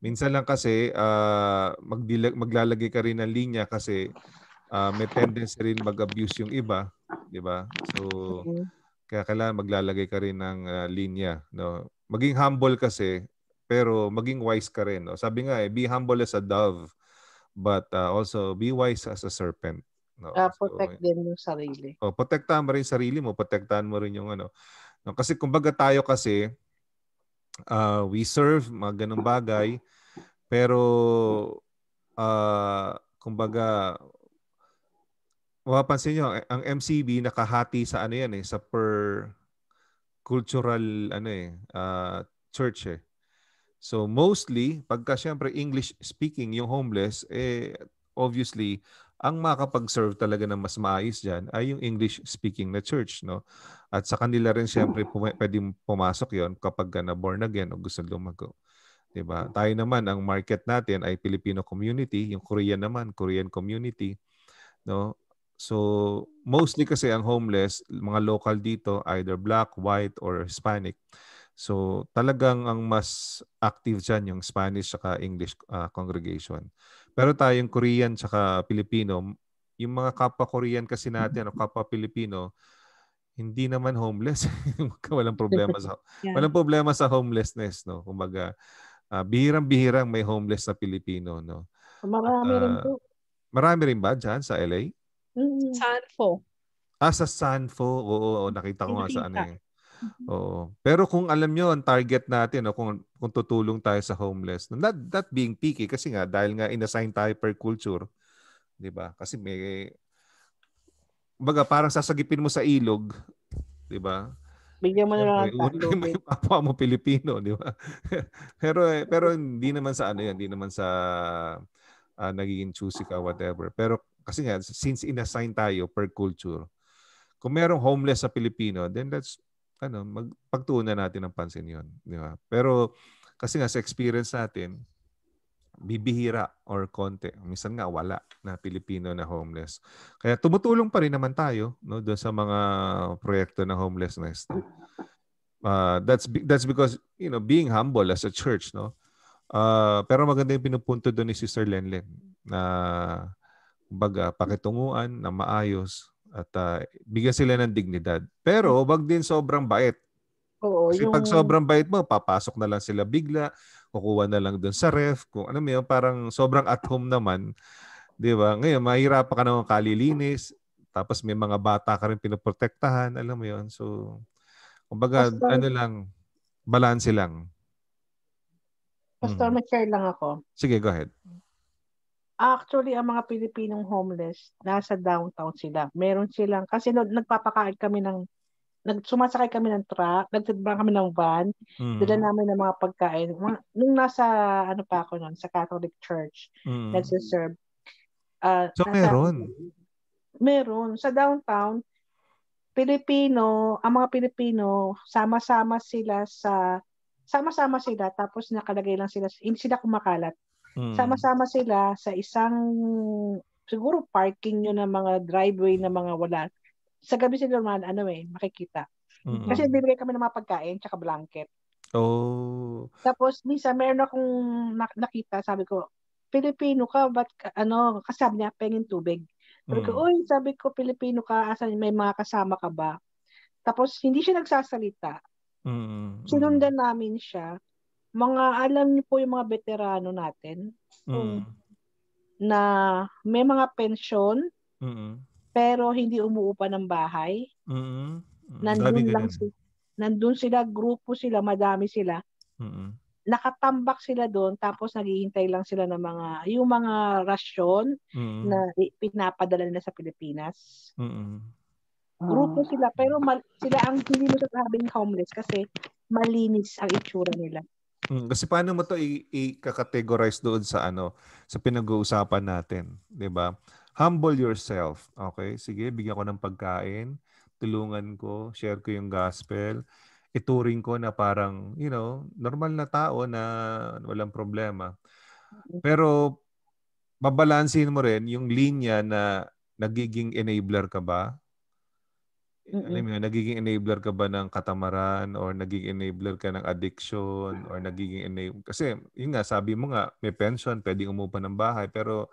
Minsan lang kasi ah, magdila- maglalagay ka rin ng linya kasi ah, may tendency rin mag-abuse yung iba, di ba? So, Mhm. kaya kailangan maglalagay ka rin ng ah, linya. No? Maging humble kasi, pero maging wise ka rin. No? Sabi nga eh, be humble as a dove, but ah, also be wise as a serpent. No? So, protect din yung sarili. oh, protektahan mo rin sarili mo, protektahan mo rin yung ano. No? Kasi kumbaga tayo kasi, ah, we serve mga ganong bagay, pero ah, kumbaga mapapansin nyo, eh, ang MCB nakahati sa ano yan eh, sa per cultural ano eh, uh, church eh. So mostly, pagka syempre English speaking yung homeless, eh obviously, ang makakapag-serve talaga ng mas maayos dyan ay yung English speaking na church. no At sa kanila rin syempre pum- pwedeng pumasok yon kapag na born again o gusto lumago. 'di ba? Tayo naman ang market natin ay Filipino community, yung Korean naman, Korean community, no? So, mostly kasi ang homeless, mga local dito, either black, white, or Hispanic. So, talagang ang mas active dyan yung Spanish at English uh, congregation. Pero tayong Korean at Filipino, yung mga kapwa Korean kasi natin o kapwa Filipino, hindi naman homeless. walang problema sa yeah. walang problema sa homelessness, no. Kumbaga, uh, bihirang-bihirang may homeless na Pilipino, no. Marami uh, rin po. Marami rin ba diyan sa LA? Mm. Sanfo. Ah, sa Sanfo. Oo, oo nakita ko nga sa ano eh. Oo. Pero kung alam nyo, ang target natin, o kung, kung tutulong tayo sa homeless, not, not being picky, kasi nga, dahil nga inassign tayo per culture, di ba? Kasi may, baga parang sasagipin mo sa ilog, di ba? Bigyan mo na lang ng May papa mo Pilipino, di ba? pero eh, pero hindi naman sa ano yan, hindi naman sa uh, nagiging choosy ka whatever. Pero kasi nga, since inassign tayo per culture, kung merong homeless sa Pilipino, then let's, ano, magpagtuunan natin ng pansin yon Di ba? Pero, kasi nga sa experience natin, bibihira or konti. Minsan nga wala na Pilipino na homeless. Kaya tumutulong pa rin naman tayo no doon sa mga proyekto ng homelessness. No? Uh, that's that's because you know being humble as a church no. Uh, pero maganda yung pinupunto doon ni Sister Lenlen na baga pakitunguan na maayos at uh, bigyan sila ng dignidad. Pero wag din sobrang bait. Oo, Kasi yung... pag sobrang bait mo, papasok na lang sila bigla, kukuha na lang doon sa ref, kung ano mo parang sobrang at home naman. 'Di ba? Ngayon, mahirapan ka naman kalilinis, tapos may mga bata ka rin pinoprotektahan, alam mo 'yon. So, kumbaga, Pastor, ano lang, balanse lang. Pastor, hmm. may lang ako. Sige, go ahead. Actually, ang mga Pilipinong homeless, nasa downtown sila. Meron silang, kasi no, nagpapakain kami ng, nag, sumasakay kami ng truck, nagtitrang kami ng van, mm. dala namin ng mga pagkain. Nung nasa, ano pa ako noon, sa Catholic Church, mm. nagsiserve. Uh, so, meron? Meron. Sa downtown, Pilipino, ang mga Pilipino, sama-sama sila sa, sama-sama sila, tapos nakalagay lang sila, hindi sila kumakalat Mm. Sama-sama sila sa isang siguro parking nyo ng mga driveway na mga wala. Sa gabi sila naman, ano eh, makikita. Mm-hmm. Kasi bibigay kami ng mga pagkain tsaka blanket. Oh. Tapos, minsan, meron akong nakita, sabi ko, Pilipino ka, ka, ano, kasabi niya, pengin tubig. Sabi ko, mm. uy, sabi ko, Pilipino ka, asan may mga kasama ka ba? Tapos, hindi siya nagsasalita. Mm-hmm. Sinundan namin siya mga alam niyo po yung mga veterano natin mm. na may mga pensyon mm pero hindi umuupa ng bahay. Mm-hmm. Nandun lang sila. Nandun sila, grupo sila, madami sila. Mm-hmm. Nakatambak sila doon tapos naghihintay lang sila ng mga yung mga rasyon mm-hmm. na pinapadala nila sa Pilipinas. Mm-hmm. Grupo sila pero mal- sila ang hindi mo sabing homeless kasi malinis ang itsura nila. Mm, kasi paano mo to i-categorize doon sa ano sa pinag-uusapan natin, 'di ba? Humble yourself. Okay? Sige, bigyan ko ng pagkain, tulungan ko, share ko yung gospel, ituring ko na parang, you know, normal na tao na walang problema. Pero babalansin mo rin yung linya na nagiging enabler ka ba Mm-mm. alam mo, nagiging enabler ka ba ng katamaran or nagiging enabler ka ng addiction or nagiging enabler kasi yun nga sabi mo nga may pension pwedeng umupa ng bahay pero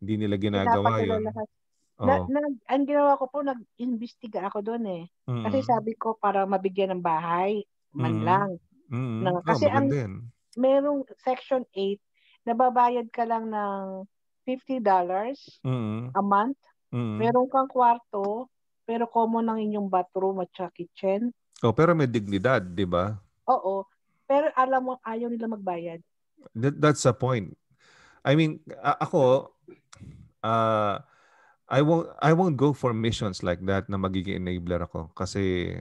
hindi nila ginagawa yun. Lahat. Oh. Na, na, ang ginawa ko po, nag-investiga ako doon eh. Mm-hmm. Kasi sabi ko, para mabigyan ng bahay, man mm-hmm. lang. Mm-hmm. Na, kasi oh, ang, din. merong section 8, nababayad ka lang ng $50 mm-hmm. a month. Mm-hmm. Meron kang kwarto, pero common ang inyong bathroom at saka kitchen. Oh, pero may dignidad, di ba? Oo. Pero alam mo, ayaw nila magbayad. That, that's the point. I mean, ako, uh, I won't I won't go for missions like that na magiging enabler ako kasi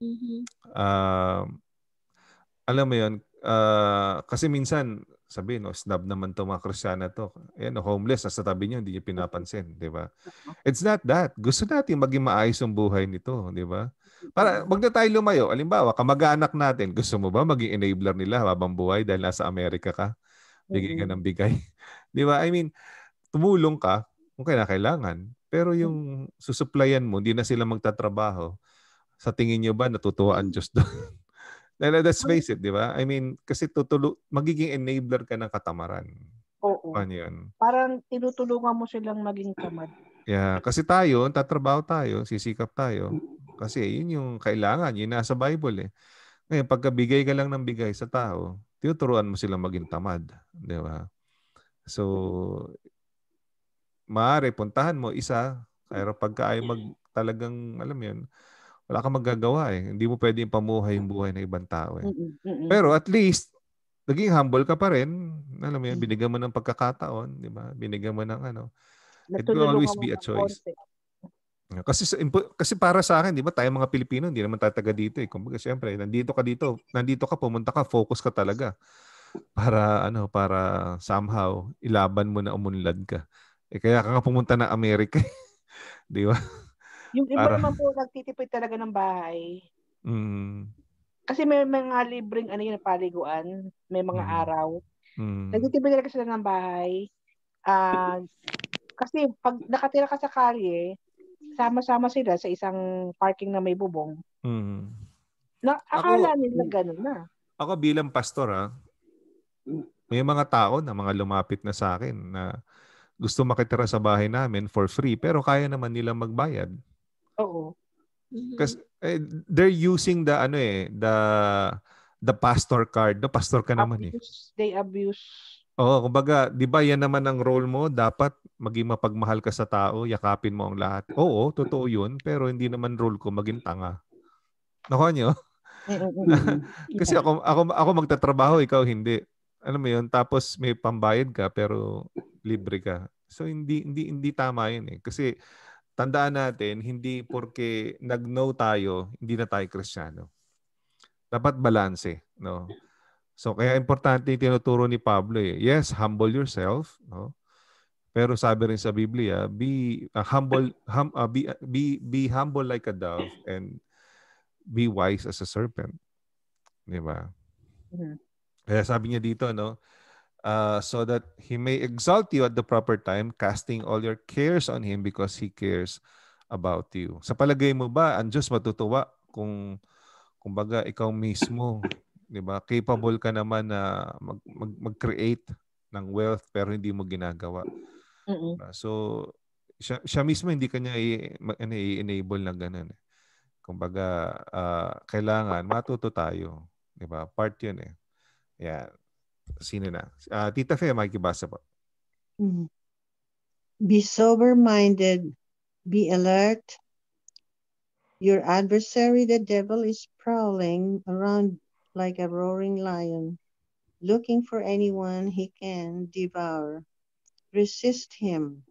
Mhm. uh, alam mo 'yon, uh, kasi minsan sabi no, snub naman to mga Kristiyano to. Ayan, homeless nasa tabi niyo, hindi niyo pinapansin, 'di ba? It's not that. Gusto natin maging maayos ang buhay nito, 'di ba? Para wag na tayo lumayo. Halimbawa, kamag-anak natin, gusto mo ba maging enabler nila habang buhay dahil nasa Amerika ka? Bigay ka ng bigay. 'Di ba? I mean, tumulong ka kung kailangan. Pero yung susuplayan mo, hindi na sila magtatrabaho. Sa tingin nyo ba natutuwa ang Diyos doon? Let's face it, di ba? I mean, kasi tutulo, magiging enabler ka ng katamaran. Oo. Paano yun? Parang tinutulungan mo silang maging tamad. Yeah, kasi tayo, tatrabaho tayo, sisikap tayo. Kasi yun yung kailangan, yun nasa Bible eh. Ngayon, pagkabigay ka lang ng bigay sa tao, tinuturuan mo silang maging tamad. Di ba? So, maaari, puntahan mo isa, pero pagka ay mag talagang, alam yun, wala kang magagawa eh. Hindi mo pwedeng pamuhay yung buhay ng ibang tao eh. Mm-mm. Pero at least, naging humble ka pa rin. Alam mo yun, binigyan mo ng pagkakataon, di ba? Binigyan mo ng ano. It will always be a choice. Kasi kasi para sa akin, 'di ba, tayo mga Pilipino hindi naman tataga dito eh. Kumbaga siyempre, nandito ka dito, nandito ka, pumunta ka, focus ka talaga para ano, para somehow ilaban mo na umunlad ka. Eh kaya ka nga pumunta ng Amerika. 'di ba? Yung iba Para- naman po nagtitipid talaga ng bahay. Mm. Kasi may mga libreng ano yun, paliguan, may mga Mhm. araw. Mm. Nagtitipid talaga sila ng bahay. Ah, kasi pag nakatira ka sa kalye, sama-sama sila sa isang parking na may bubong. Mm. Na, Ako- akala nila ganun na. Ako bilang pastor ha, may mga tao na mga lumapit na sa akin na gusto makitira sa bahay namin for free pero kaya naman nila magbayad. Oo. Mhm. Kasi eh, they're using the ano eh, the the pastor card. The pastor ka naman eh. Abuse, they abuse. Oo, kumbaga, 'di ba 'yan naman ang role mo, dapat maging mapagmahal ka sa tao, yakapin mo ang lahat. Oo, totoo 'yun, pero hindi naman role ko maging tanga. Nakuha niyo? Mm-mm-mm. Kasi ako ako ako magtatrabaho, ikaw hindi. Alam mo 'yun, tapos may pambayad ka pero libre ka. So hindi hindi hindi tama 'yun eh. Kasi tandaan natin, hindi porke nag-no tayo, hindi na tayo Kristiyano. Dapat balanse, no? So kaya importante yung tinuturo ni Pablo eh. Yes, humble yourself, no? Pero sabi rin sa Biblia, be uh, humble hum, uh, be, be be humble like a dove and be wise as a serpent. 'Di ba? Mhm. Kaya sabi niya dito, no? Uh, so that he may exalt you at the proper time, casting all your cares on him because he cares about you. Sa palagay mo ba, ang Diyos matutuwa kung kumbaga ikaw mismo, 'di ba? Capable ka naman na mag, mag, mag-create ng wealth pero hindi mo ginagawa. Diba? So siya, siya mismo hindi kanya i-enable ng ganun. Eh. Kumbaga ah, kailangan matuto tayo, 'di ba? Part 'yun eh. Yeah. Sino na? Ah, Tita Fe, makikibasa po. Mm. Be sober-minded, be alert. Your adversary, the devil, is prowling around like a roaring lion, looking for anyone he can devour. Resist him,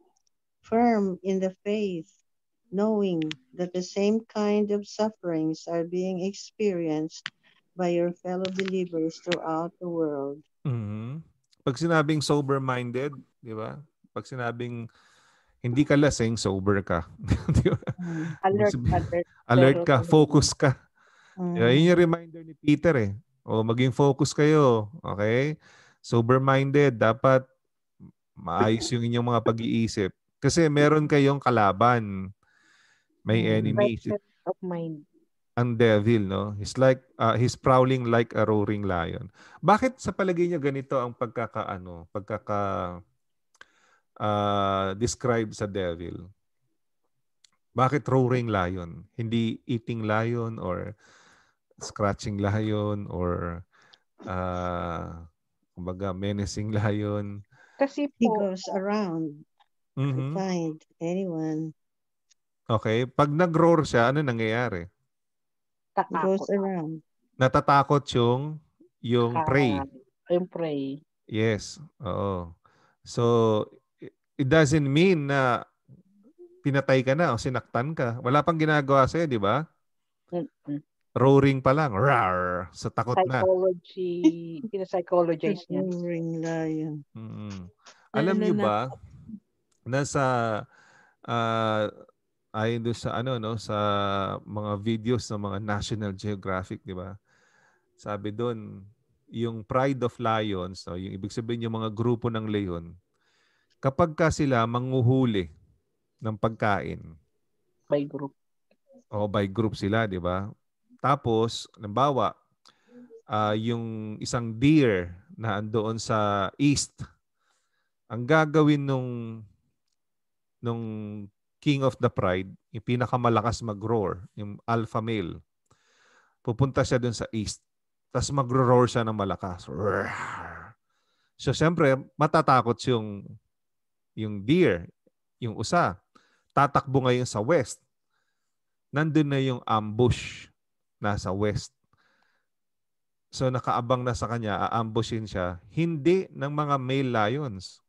firm in the faith, knowing that the same kind of sufferings are being experienced by your fellow believers throughout the world. Mhm. Pag sinabing sober-minded, 'di ba? Pag sinabing hindi ka lasing, sober ka. 'Di ba? Alert, Sabi- alert. Alert Pero- ka, focus ka. Mm. Yeah, yun yung reminder ni Peter eh. O maging focus kayo, okay? Sober-minded, dapat maayos yung inyong mga pag-iisip. Kasi meron kayong kalaban. May Mm. enemies. Of mind. Ang devil, no? He's like, uh, he's prowling like a roaring lion. Bakit sa palagay niyo ganito ang pagkakaano, pagkaka uh, describe sa devil? Bakit roaring lion? Hindi eating lion or scratching lion or uh, kumbaga menacing lion. Kasi He po, goes around to Mhm. find anyone. Okay, pag nag-roar siya, ano nangyayari? He goes around. Natatakot yung yung Ah, prey. Yung pray. Yes, oo. So, it doesn't mean na pinatay ka na o sinaktan ka. Wala pang ginagawa sa'yo, di ba? Roaring pa lang. Rar! Sa takot na. Psychology, pina-psychologize niya. Roaring lion. Mm. Alam niyo na- ba nasa ah ayon doon sa ano no sa mga videos ng mga National Geographic, 'di ba? Sabi doon, yung Pride of Lions, no, yung ibig sabihin yung mga grupo ng leon, kapag ka sila manguhuli ng pagkain, By group. o by group sila, 'di ba? Tapos, halimbawa, ah yung isang deer na andoon sa east, ang gagawin nung nung king of the pride, yung pinakamalakas mag-roar, yung alpha male, pupunta siya dun sa east. Tapos magro-roar siya ng malakas. So, siyempre, matatakot yung yung deer, yung usa. Tatakbo ngayon sa west. Nandun na yung ambush nasa west. So nakaabang na sa kanya, aambushin siya, hindi ng mga male lions,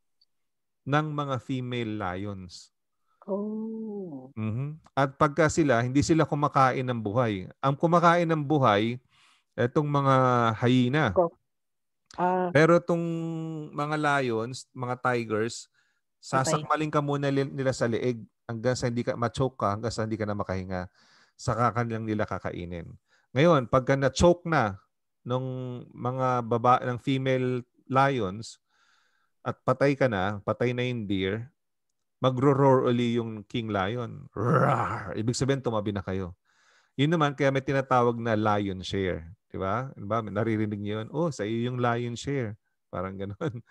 ng mga female lions. Oh. Mhm. At pagka sila, hindi sila kumakain ng buhay. Ang kumakain ng buhay, etong mga hyena. Ah, Pero itong mga lions, mga tigers, sasakmalin ka muna nila sa leeg hanggang sa hindi ka ma-choke ka, hanggang sa hindi ka na makahinga. Saka kanilang nila kakainin. Ngayon, pagka na-choke na nung mga baba ng female lions at patay ka na, patay na yung deer, magro-roar uli yung king lion. Roar! Ibig sabihin, tumabi na kayo. Yun naman, kaya may tinatawag na lion share. Di ba? Diba? Naririnig niyo yun? Oh, sa iyo yung lion share. Parang ganun.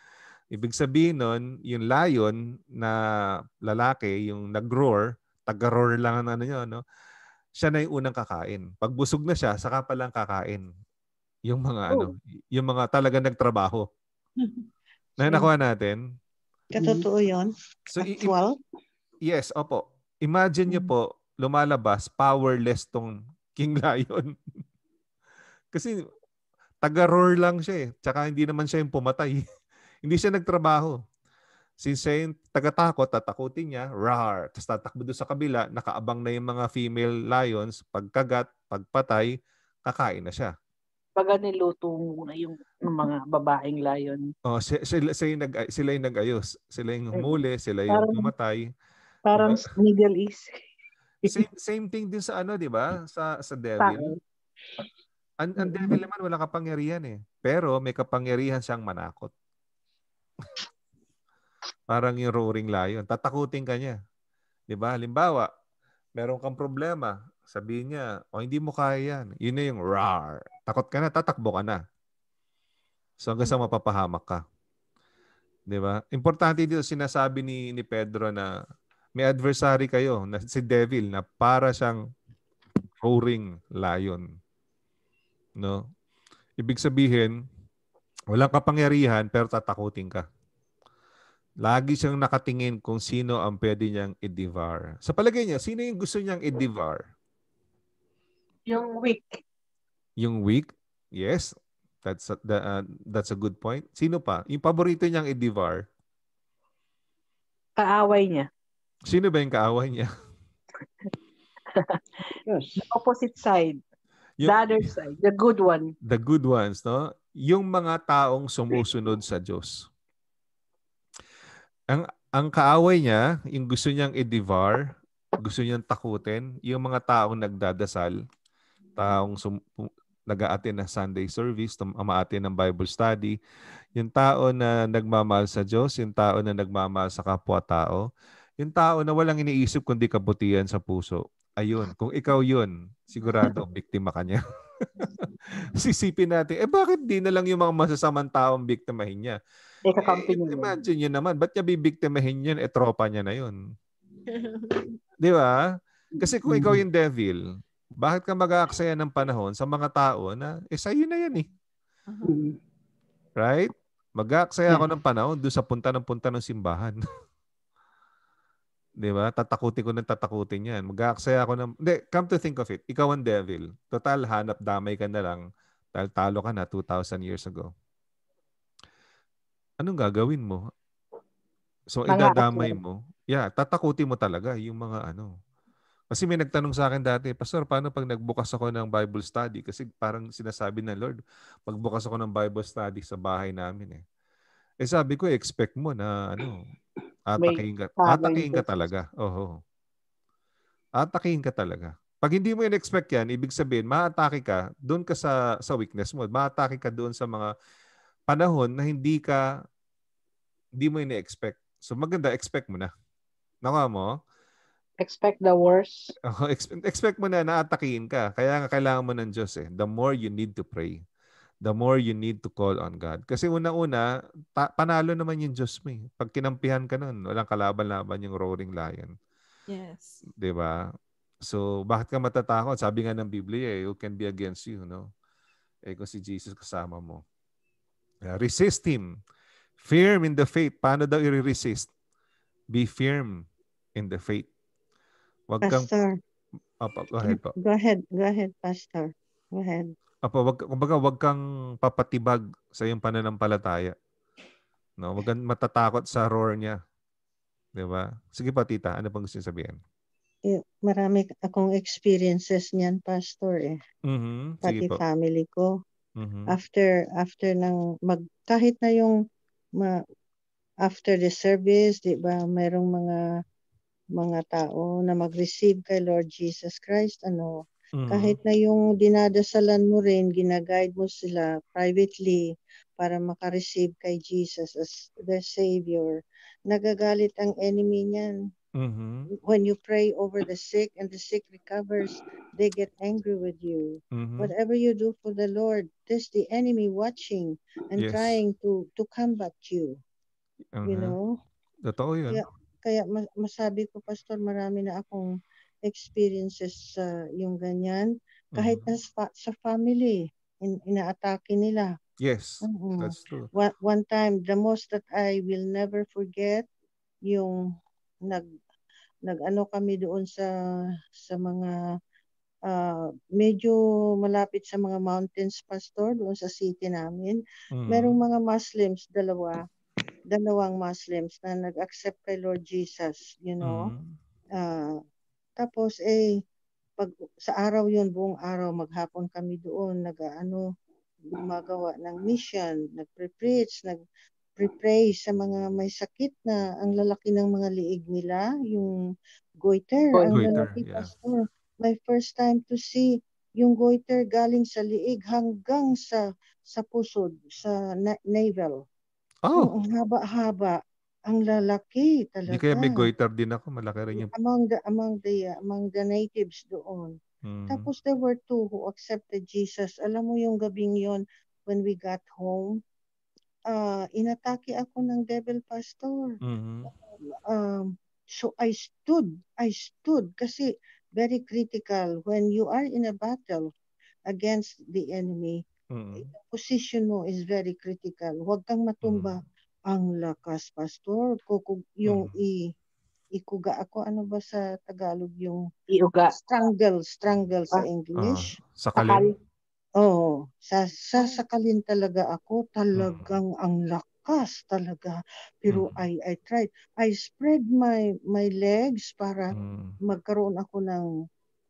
Ibig sabihin nun, yung lion na lalaki, yung nag-roar, taga-roar lang ang ano nyo, no? siya na yung unang kakain. Pag busog na siya, saka pa lang kakain. Yung mga ano, yung mga talaga nagtrabaho. Na nakuha natin. Katotoo yun? So, i- i- Actual? Yes, opo. Imagine niyo po, lumalabas, powerless tong King Lion. Kasi taga-roar lang siya eh. Tsaka hindi naman siya yung pumatay. hindi siya nagtrabaho. Since siya yung taga-takot, tatakutin niya, rar. Tapos tatakbo doon sa kabila, nakaabang na yung mga female lions, pagkagat, pagpatay, kakain na siya. Pag niluto muna yung, yung mga babaeng lion. Oh, sila, sila, sila, yung nag, sila yung nag-ayos. Sila yung humuli, sila yung Parang- pumatay. Parang Diba? Middle East. Same, same thing din sa ano, di ba? Sa, sa devil. Ang, ang devil naman wala kapangyarihan eh. Pero may kapangyarihan siyang manakot. Parang yung roaring lion. Tatakutin ka niya. Di ba? Halimbawa, meron kang problema. Sabihin niya, o hindi mo kaya yan. Yun na yung roar. Takot ka na, tatakbo ka na. So hanggang sa mapapahamak ka. Di ba? Importante dito, sinasabi ni, ni Pedro na may adversary kayo, na si devil, na para siyang roaring lion. No? Ibig sabihin, walang kapangyarihan pero tatakutin ka. Lagi siyang nakatingin kung sino ang pwede niyang i-devour. Sa palagay niya, sino yung gusto niyang i-devour? Yung weak. Yung weak? Yes. That's a, the, uh, that's a good point. Sino pa? Yung paborito niyang i-devour? Kaaway niya. Sino ba yung kaaway niya? Yes. The opposite side. Yung, The other side. The good one. the good ones, no? Yung mga taong sumusunod sa Diyos. Ang ang kaaway niya, yung gusto niyang i-devour, gusto niyang takutin, yung mga taong nagdadasal, taong sum- nag-aaten ng Sunday service, umaaten ng Bible study, yung tao na nagmamahal sa Diyos, yung tao na nagmamahal sa kapwa-tao, yung tao na walang iniisip kundi kabutihan sa puso. Ayun, kung ikaw yun, sigurado biktima ka niya. Sisipin natin, eh bakit di na lang yung mga masasamang taong biktimahin niya? Eh, Eh, imagine yun naman, ba't niya bibiktimahin yun? Eh, tropa niya na yun. Di ba? Kasi kung ikaw yung devil, bakit ka mag-aaksaya ng panahon sa mga tao na, eh, sa'yo na yan eh. Mm. Right? Mag-aaksaya ako ng panahon doon sa punta ng punta ng simbahan. Di ba? Tatakutin ko ng tatakutin yan. Mag-aaksaya ako ng... Hindi, come to think of it. Ikaw ang devil. Total, hanap damay ka na lang dahil talo ka na 2,000 years ago. Anong gagawin mo? So, idadamay mo Yeah, tatakutin mo talaga yung mga ano. Kasi may nagtanong sa akin dati, Pastor, paano pag nagbukas ako ng Bible study? Kasi parang sinasabi ng Lord, magbukas ako ng Bible study sa bahay namin eh. Eh sabi ko, expect mo na ano, atakihin ka, atakihin ka talaga. Oho. Atakihin ka talaga. Pag hindi mo in-expect yan, ibig sabihin, maatake ka, doon ka sa, sa weakness mo. Maatake ka doon sa mga panahon na hindi ka, hindi mo in-expect. So maganda, expect mo na. Nakuha mo? Expect the worst. Oh, expect, expect mo na naatakihin ka. Kaya nga kailangan mo ng Diyos eh. The more you need to pray. The more you need to call on God. Kasi una-una, ta- panalo naman yung Diyos mo eh. Pag kinampihan ka nun, walang kalaban-laban yung roaring lion. Yes. 'Di ba? So, bakit ka matatakot? Sabi nga ng Biblia eh, who can be against you, no? Eh kung si Jesus kasama mo. Uh, resist Him. Firm in the faith. Paano daw i-resist? Be firm in the faith. Wag kang... Pastor, Opo, go ahead po. go ahead, go ahead, Pastor. Go ahead. Opo, wag, kumbaga, wag kang papatibag sa iyong pananampalataya. No, wag kang matatakot sa roar niya. 'Di ba? Sige pa, tita. Ano pang gusto sabihin? Eh, marami akong experiences niyan, Pastor eh. Mhm. Sige Pati po. family ko. Mhm. After, after ng mag, kahit na yung ma, after the service, di ba, mayroong mga mga tao na mag-receive kay Lord Jesus Christ, ano, Mhm. kahit na yung dinadasalan mo rin, ginaguide mo sila privately para makareceive kay Jesus as their Savior. Nagagalit ang enemy niyan. Mhm. When you pray over the sick and the sick recovers, they get angry with you. Mhm. Whatever you do for the Lord, there's the enemy watching and Yes. trying to to combat you. Mhm. You know? Totoo 'yun. Kaya, kaya ma- masabi ko, Pastor, marami na akong experiences sa yung ganyan. Kahit Mhm. na sa, sa family, in, inaatake nila. Yes, Mhm. that's true. One, one time, the most that I will never forget, yung nag nag-ano kami doon sa sa mga ah, medyo malapit sa mga mountains pastor doon sa city namin. Mhm. Merong mga Muslims dalawa, dalawang Muslims na nag-accept kay Lord Jesus, you know. Mhm. Ah, tapos eh pag sa araw 'yun, buong araw maghapon kami doon nag-ano gumagawa ng mission, nagpre-preach, nagpre-pray sa mga may sakit na ang lalaki ng mga liig nila, yung goiter, ang Goiter, lalaki yeah. pastor. My first time to see yung goiter galing sa liig hanggang sa sa pusod, sa na- navel. Oh, Ang haba-haba. Ang lalaki talaga. kaya may goiter din ako. Malaki rin yung... among the among the uh, among the natives doon. Mhm. Tapos there were two who accepted Jesus. Alam mo yung gabing yon when we got home, ah inatake ako ng devil pastor. Mhm. Um, so I stood, I stood kasi very critical when you are in a battle against the enemy. Mhm. Position mo is very critical. Huwag kang matumba. Mm. Ang lakas pastor. Kukug, yung i ikuga ako ano ba sa Tagalog yung Iuga. strangle, strangle sa Ah. English. Ah, sakalin. Oo, sa sasakalin talaga ako, talagang ang lakas talaga. Pero Mm. I I tried. I spread my my legs para Mhm. magkaroon ako ng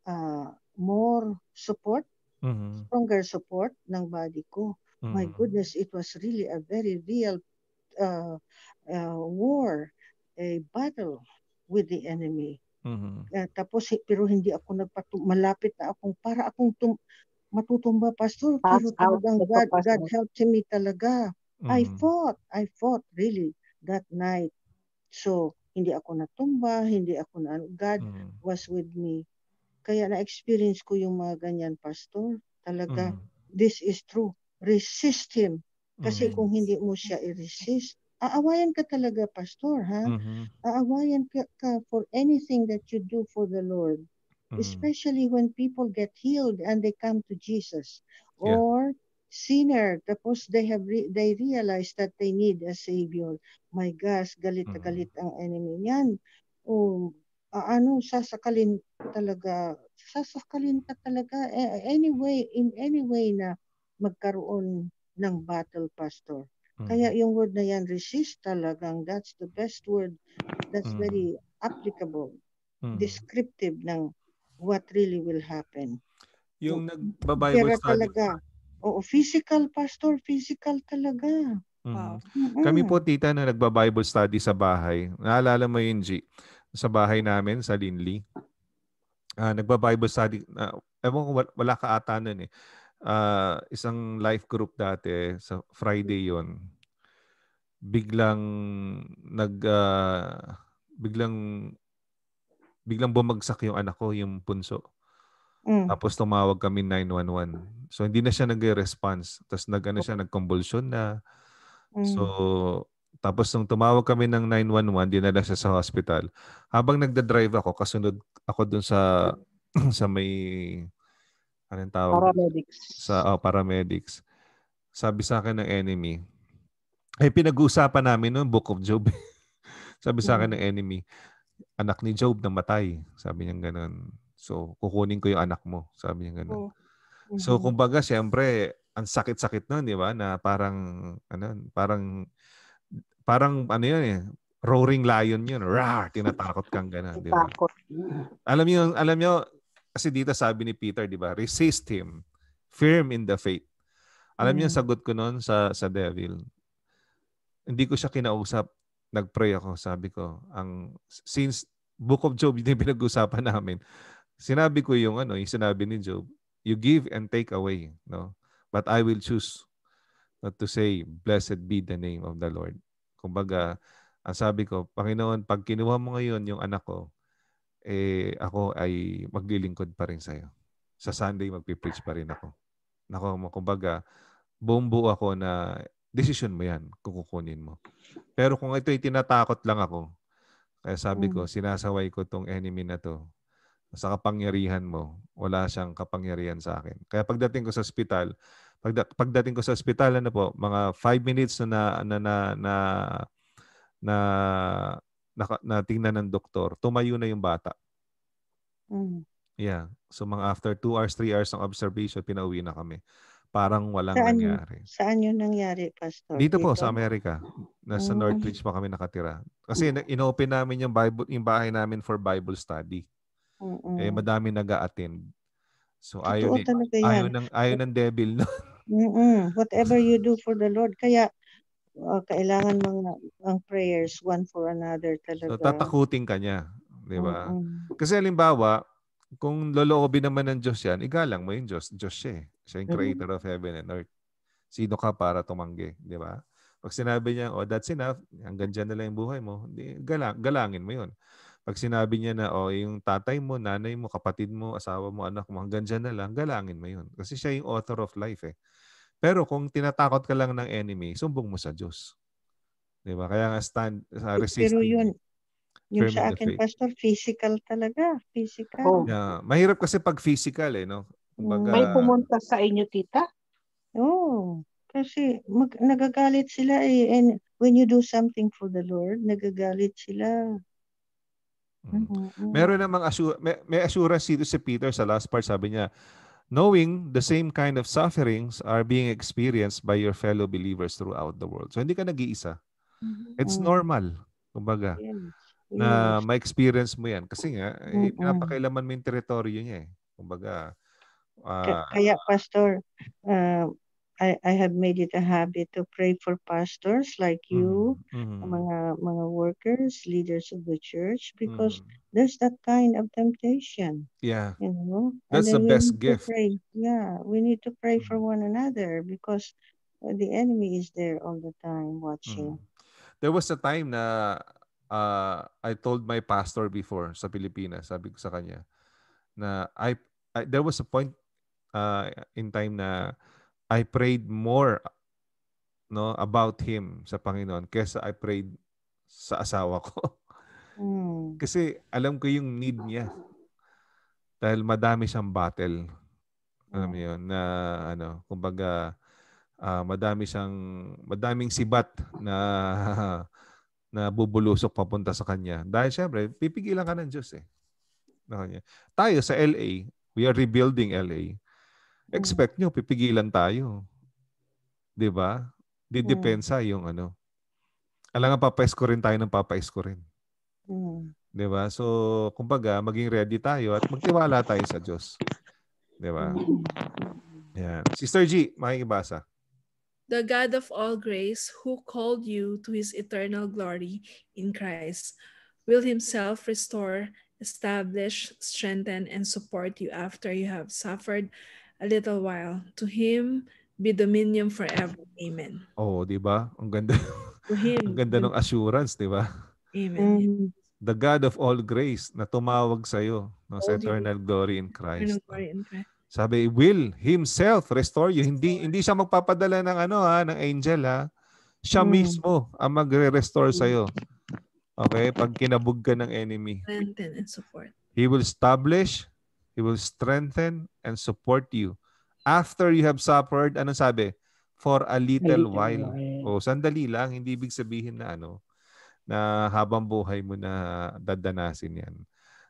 ah, more support, Mhm. stronger support ng body ko. My Mhm. goodness, it was really a very real uh, uh, war, a battle with the enemy. Mhm. Ah, tapos hi- pero hindi ako nagpatu malapit na akong para akong tum- matutumba pastor Pass pero out. talagang God God helped me talaga. I Mhm. fought, I fought really that night. So hindi ako natumba, hindi ako na God Mhm. was with me. Kaya na-experience ko yung mga ganyan pastor. Talaga Mhm. this is true. Resist him. Kasi Mhm. kung hindi mo siya i-resist, aawayan ka talaga pastor ha Mhm. aawayan ka, ka for anything that you do for the Lord, Mhm. especially when people get healed and they come to Jesus Yeah. or sinner tapos they have re- they realize that they need a savior. My gosh, galit na Mhm. galit ang enemy niyan. O ah, ano sasakalin talaga sasakalin ka talaga eh, anyway in any way na magkaroon ng battle pastor. Mhm. Kaya yung word na yan, resist talagang, that's the best word. That's Mm. very applicable, Mhm. descriptive ng what really will happen. Yung Pera nagba-Bible study. talaga. Oo, physical, pastor, physical talaga. Mhm. Wow. Kami Mm-mm. po, tita, na nagba-Bible study sa bahay. Naalala mo yun, G? Sa bahay namin, sa Linley. Ah, nagba-Bible study. Uh, ewan ko, wala, ka ata nun eh. Ah, isang life group dati, sa Friday yon Biglang nag... ah, biglang biglang bumagsak yung anak ko, yung punso. Mm. Tapos tumawag kami 911. So hindi na siya nagre-response. Tapos nag ano siya, nag-convulsion na. Mm. So, tapos nung tumawag kami ng 911, dinala siya sa hospital. Habang nagda-drive ako, kasunod ako dun sa sa may anong tawag? Paramedics. Sa oh, paramedics. Sabi sa akin ng enemy, ay pinag-uusapan namin noon Book of Job. Sabi sa akin ng enemy, anak ni Job namatay. Sabi niya ganun. So, kukunin ko yung anak mo. Sabi niya ganun. Oh. So Mhm. kumbaga siyempre ang sakit-sakit nun, 'di ba? Na parang ano, parang parang ano 'yun eh, roaring lion 'yun. Rar, tinatakot kang gano'n, 'di ba? Alam niyo, alam niyo kasi dito sabi ni Peter, 'di ba? Resist him, firm in the faith. Alam niyo Mm. sagot ko noon sa sa devil. Hindi ko siya kinausap. Nagpray ako, sabi ko, ang since Book of Job yung pinag-usapan namin. Sinabi ko yung ano, yung sinabi ni Job, you give and take away, no? But I will choose not to say, blessed be the name of the Lord. Kumbaga, ang sabi ko, Panginoon, pag kinuha mo ngayon yung anak ko, eh, ako ay maglilingkod pa rin sa'yo. Sa Sunday, magpipreach pa rin ako. Nako, kumbaga, buong buo ako na decision mo yan kung kukunin mo. Pero kung ito ay tinatakot lang ako, kaya sabi ko, sinasaway ko tong enemy na to sa kapangyarihan mo, wala siyang kapangyarihan sa akin. Kaya pagdating ko sa ospital, pagda, pagdating ko sa ospital, ano po, mga 5 minutes na na na na na, na, na tingnan ng doktor, tumayo na yung bata. Mm. Yeah. So mga after 2 hours, 3 hours ng observation, pinauwi na kami. Parang walang Saan nangyari. Saan yun nangyari, Pastor? Dito po sa Amerika. Nasa Mm. Northridge pa kami nakatira. Kasi na- inopen namin yung Bible yung bahay namin for Bible study. Mm-mm. Eh madami nag-a-attend. So Totoo ayaw ni, ayaw ng ayaw ng devil no. Mm-mm. Whatever you do for the Lord. Kaya, uh, kailangan mga ang prayers one for another talaga. So tatakutin ka niya, 'di ba? Mm-mm. Kasi halimbawa, kung loloobin naman ng Diyos yan, igalang mo yung Diyos. Diyos siya eh. Siya yung creator of heaven and earth. Sino ka para tumanggi, di ba? Pag sinabi niya, oh, that's enough, hanggang dyan na lang yung buhay mo, galang, galangin mo yun. Pag sinabi niya na, oh, yung tatay mo, nanay mo, kapatid mo, asawa mo, anak mo, hanggang dyan na lang, galangin mo yun. Kasi siya yung author of life eh. Pero kung tinatakot ka lang ng enemy, sumbong mo sa Diyos. Di ba? Kaya nga stand, uh, resist. Pero yun, yung sa akin. Pastor, physical talaga. Physical. Oh. Yeah. Mahirap kasi pag physical eh, no? Kumbaga, May pumunta sa inyo, tita? Oo. Kasi mag, nagagalit sila eh. And when you do something for the Lord, nagagalit sila. Mm. Mm-mm. Meron namang assur- may, may assurance dito si Peter sa last part, sabi niya, knowing the same kind of sufferings are being experienced by your fellow believers throughout the world. So hindi ka nag-iisa. It's Mm. normal, kumbaga, Yes. na Yes. ma-experience mo yan. Kasi nga, eh, Mm-mm. napakailaman mo yung teritoryo niya eh. Kumbaga, ah, Kaya, Pastor, uh, I, I have made it a habit to pray for pastors like you, mhm, mga mga workers, leaders of the church, because mhm. there's that kind of temptation, yeah, you know. That's the best gift. Pray. Yeah, we need to pray for Mhm. one another because uh, the enemy is there all the time watching. Mhm. There was a time na uh, I told my pastor before sa Pilipinas, sabi ko sa kanya, na I, I there was a point uh, in time na I prayed more no about him sa Panginoon kesa I prayed sa asawa ko. Mm. Kasi alam ko yung need niya. Dahil madami siyang battle. Alam mo yun, na ano, kumbaga, ah, madami siyang, madaming sibat na na bubulusok papunta sa kanya. Dahil syempre, pipigilan ka ng Diyos eh. Na kanya. Tayo sa LA, we are rebuilding LA. Expect nyo, pipigilan tayo. 'Di ba? Didepensa yung ano. Alam nga, papaisko rin tayo ng papaisko rin. Mm. 'Di ba? So, kumbaga, maging ready tayo at magtiwala tayo sa Diyos. 'Di ba? Yan. Sister G, makikibasa. The God of all grace, who called you to his eternal glory in Christ, will himself restore, establish, strengthen, and support you after you have suffered a little while. To him be dominion forever. Amen. Oh, 'di ba? Ang ganda. To him. ang ganda ng assurance, 'di ba? Amen. Mm. The God of all grace na tumawag sa iyo no, sa eternal glory in Christ. Eternal glory in Christ. Sabi, will himself restore you. Hindi hindi siya magpapadala ng ano ha, ng angel ha. Siya Mm. mismo ang magre-restore sa iyo. Okay, pag kinabog ka ng enemy. And support. He will establish, he will strengthen and support you. After you have suffered, ano sabi? For a little while. O sandali lang, hindi ibig sabihin na ano na habang buhay mo na dadanasin 'yan.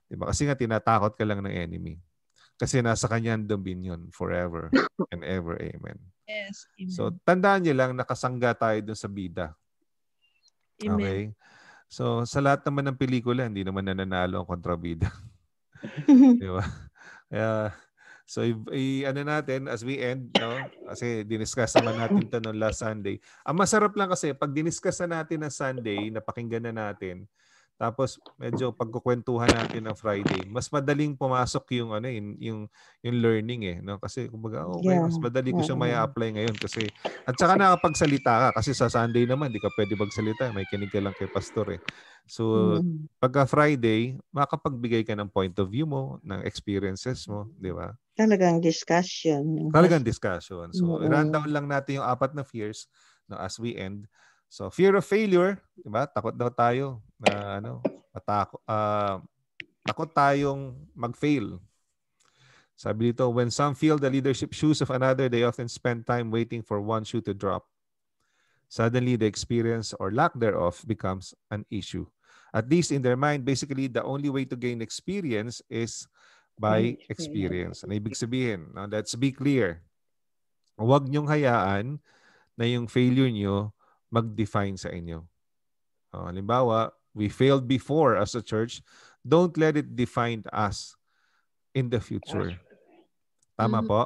'Di ba? Kasi nga tinatakot ka lang ng enemy. Kasi nasa kanya ang dominion forever and ever. Amen. Yes. Amen. So tandaan niyo lang nakasangga tayo dun sa bida. Amen. Okay? So sa lahat naman ng pelikula, hindi naman nananalo ang kontrabida. Di ba? Kaya, so i, i- ano natin as we end, no? Kasi diniscuss naman natin to noong last Sunday. Ang masarap lang kasi pag diniscuss na natin ng Sunday, napakinggan na natin, tapos medyo pagkukwentuhan natin ng Friday, mas madaling pumasok yung ano yung yung, yung learning eh, no? Kasi kumbaga, oh, okay, Yeah. mas madali ko siyang Oo. may apply ngayon kasi at saka nakapagsalita ka kasi sa Sunday naman di ka pwede magsalita, may kinig ka lang kay pastor eh. So Mm. pagka Friday, makapagbigay ka ng point of view mo, ng experiences mo, di ba? Talagang discussion. Talagang discussion. So, Oo. i-rundown lang natin yung apat na fears no, as we end. So, fear of failure, di ba? Takot daw tayo na ano, matako, ah, takot tayong mag-fail. Sabi dito, when some feel the leadership shoes of another, they often spend time waiting for one shoe to drop. Suddenly, the experience or lack thereof becomes an issue. At least in their mind, basically, the only way to gain experience is by By experience. Ano ibig sabihin? Now, let's be clear. Huwag niyong hayaan na yung failure niyo mag-define sa inyo. Oh, halimbawa, we failed before as a church. Don't let it define us in the future. Tama Mhm. po?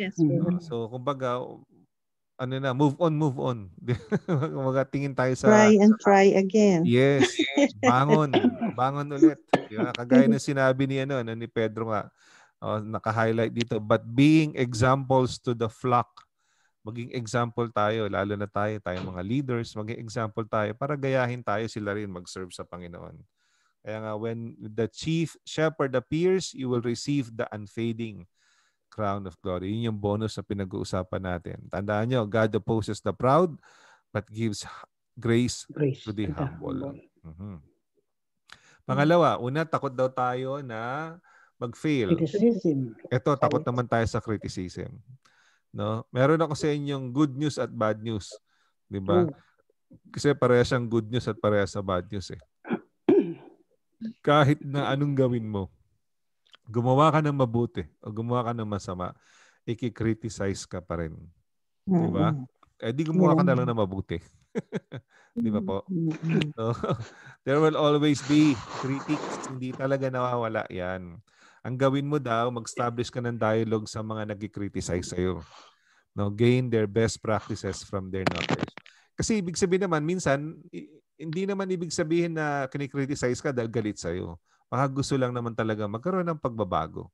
Yes. Mhm. So, kumbaga, ano na, move on, move on. kumbaga, tingin tayo sa... Try and try again. Yes. Bangon. Bangon ulit. Di ba? Kagaya ng sinabi ni, ano, ano, ni Pedro nga, oh, naka-highlight dito, but being examples to the flock. Maging example tayo, lalo na tayo, tayo mga leaders, maging example tayo para gayahin tayo sila rin mag-serve sa Panginoon. Kaya nga, when the chief shepherd appears, you will receive the unfading crown of glory. Yun yung bonus na pinag-uusapan natin. Tandaan nyo, God opposes the proud, but gives grace Grace. to the humble. Mhm. Pangalawa, una, takot daw tayo na mag-fail. Criticism. Ito, takot naman tayo sa criticism. No? Meron ako sa inyong good news at bad news. Di ba? Oh. Kasi pareha siyang good news at pareha sa bad news eh. Kahit na anong gawin mo, gumawa ka ng mabuti o gumawa ka ng masama, ikikriticize ka pa rin. Di ba? Mm. Eh di gumawa ka na lang ng mabuti. Di ba po? So, there will always be critics. Hindi talaga nawawala yan. Ang gawin mo daw, mag-establish ka ng dialogue sa mga nag-criticize sa'yo. No, gain their best practices from their knowledge. Kasi ibig sabihin naman, minsan, hindi naman ibig sabihin na kinikriticize ka dahil galit sa'yo. Baka gusto lang naman talaga magkaroon ng pagbabago.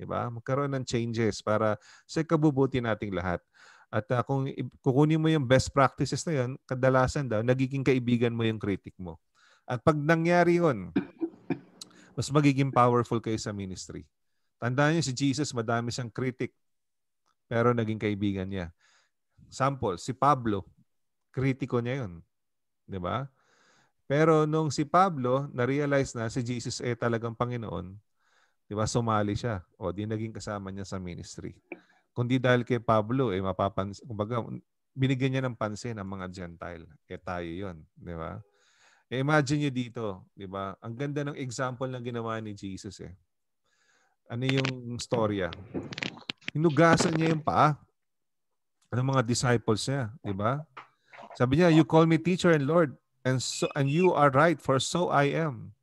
Diba? Magkaroon ng changes para sa kabubuti nating lahat. At ah, kung kukunin mo yung best practices na yun, kadalasan daw, nagiging kaibigan mo yung critic mo. At pag nangyari yun, mas magiging powerful kayo sa ministry. Tandaan niyo si Jesus, madami siyang critic, pero naging kaibigan niya. Sample, si Pablo, kritiko niya yun. Di ba? Pero nung si Pablo, na-realize na si Jesus eh talagang Panginoon, di ba, sumali siya. O di naging kasama niya sa ministry. Kundi dahil kay Pablo, eh mapapansin, kumbaga, binigyan niya ng pansin ng mga Gentile. Eh tayo yun. Di ba? Imagine nyo dito, di ba? Ang ganda ng example na ginawa ni Jesus eh. Ano yung storya? Hinugasan niya yung paa ng mga disciples niya, di ba? Sabi niya, you call me teacher and Lord, and so and you are right, for so I am.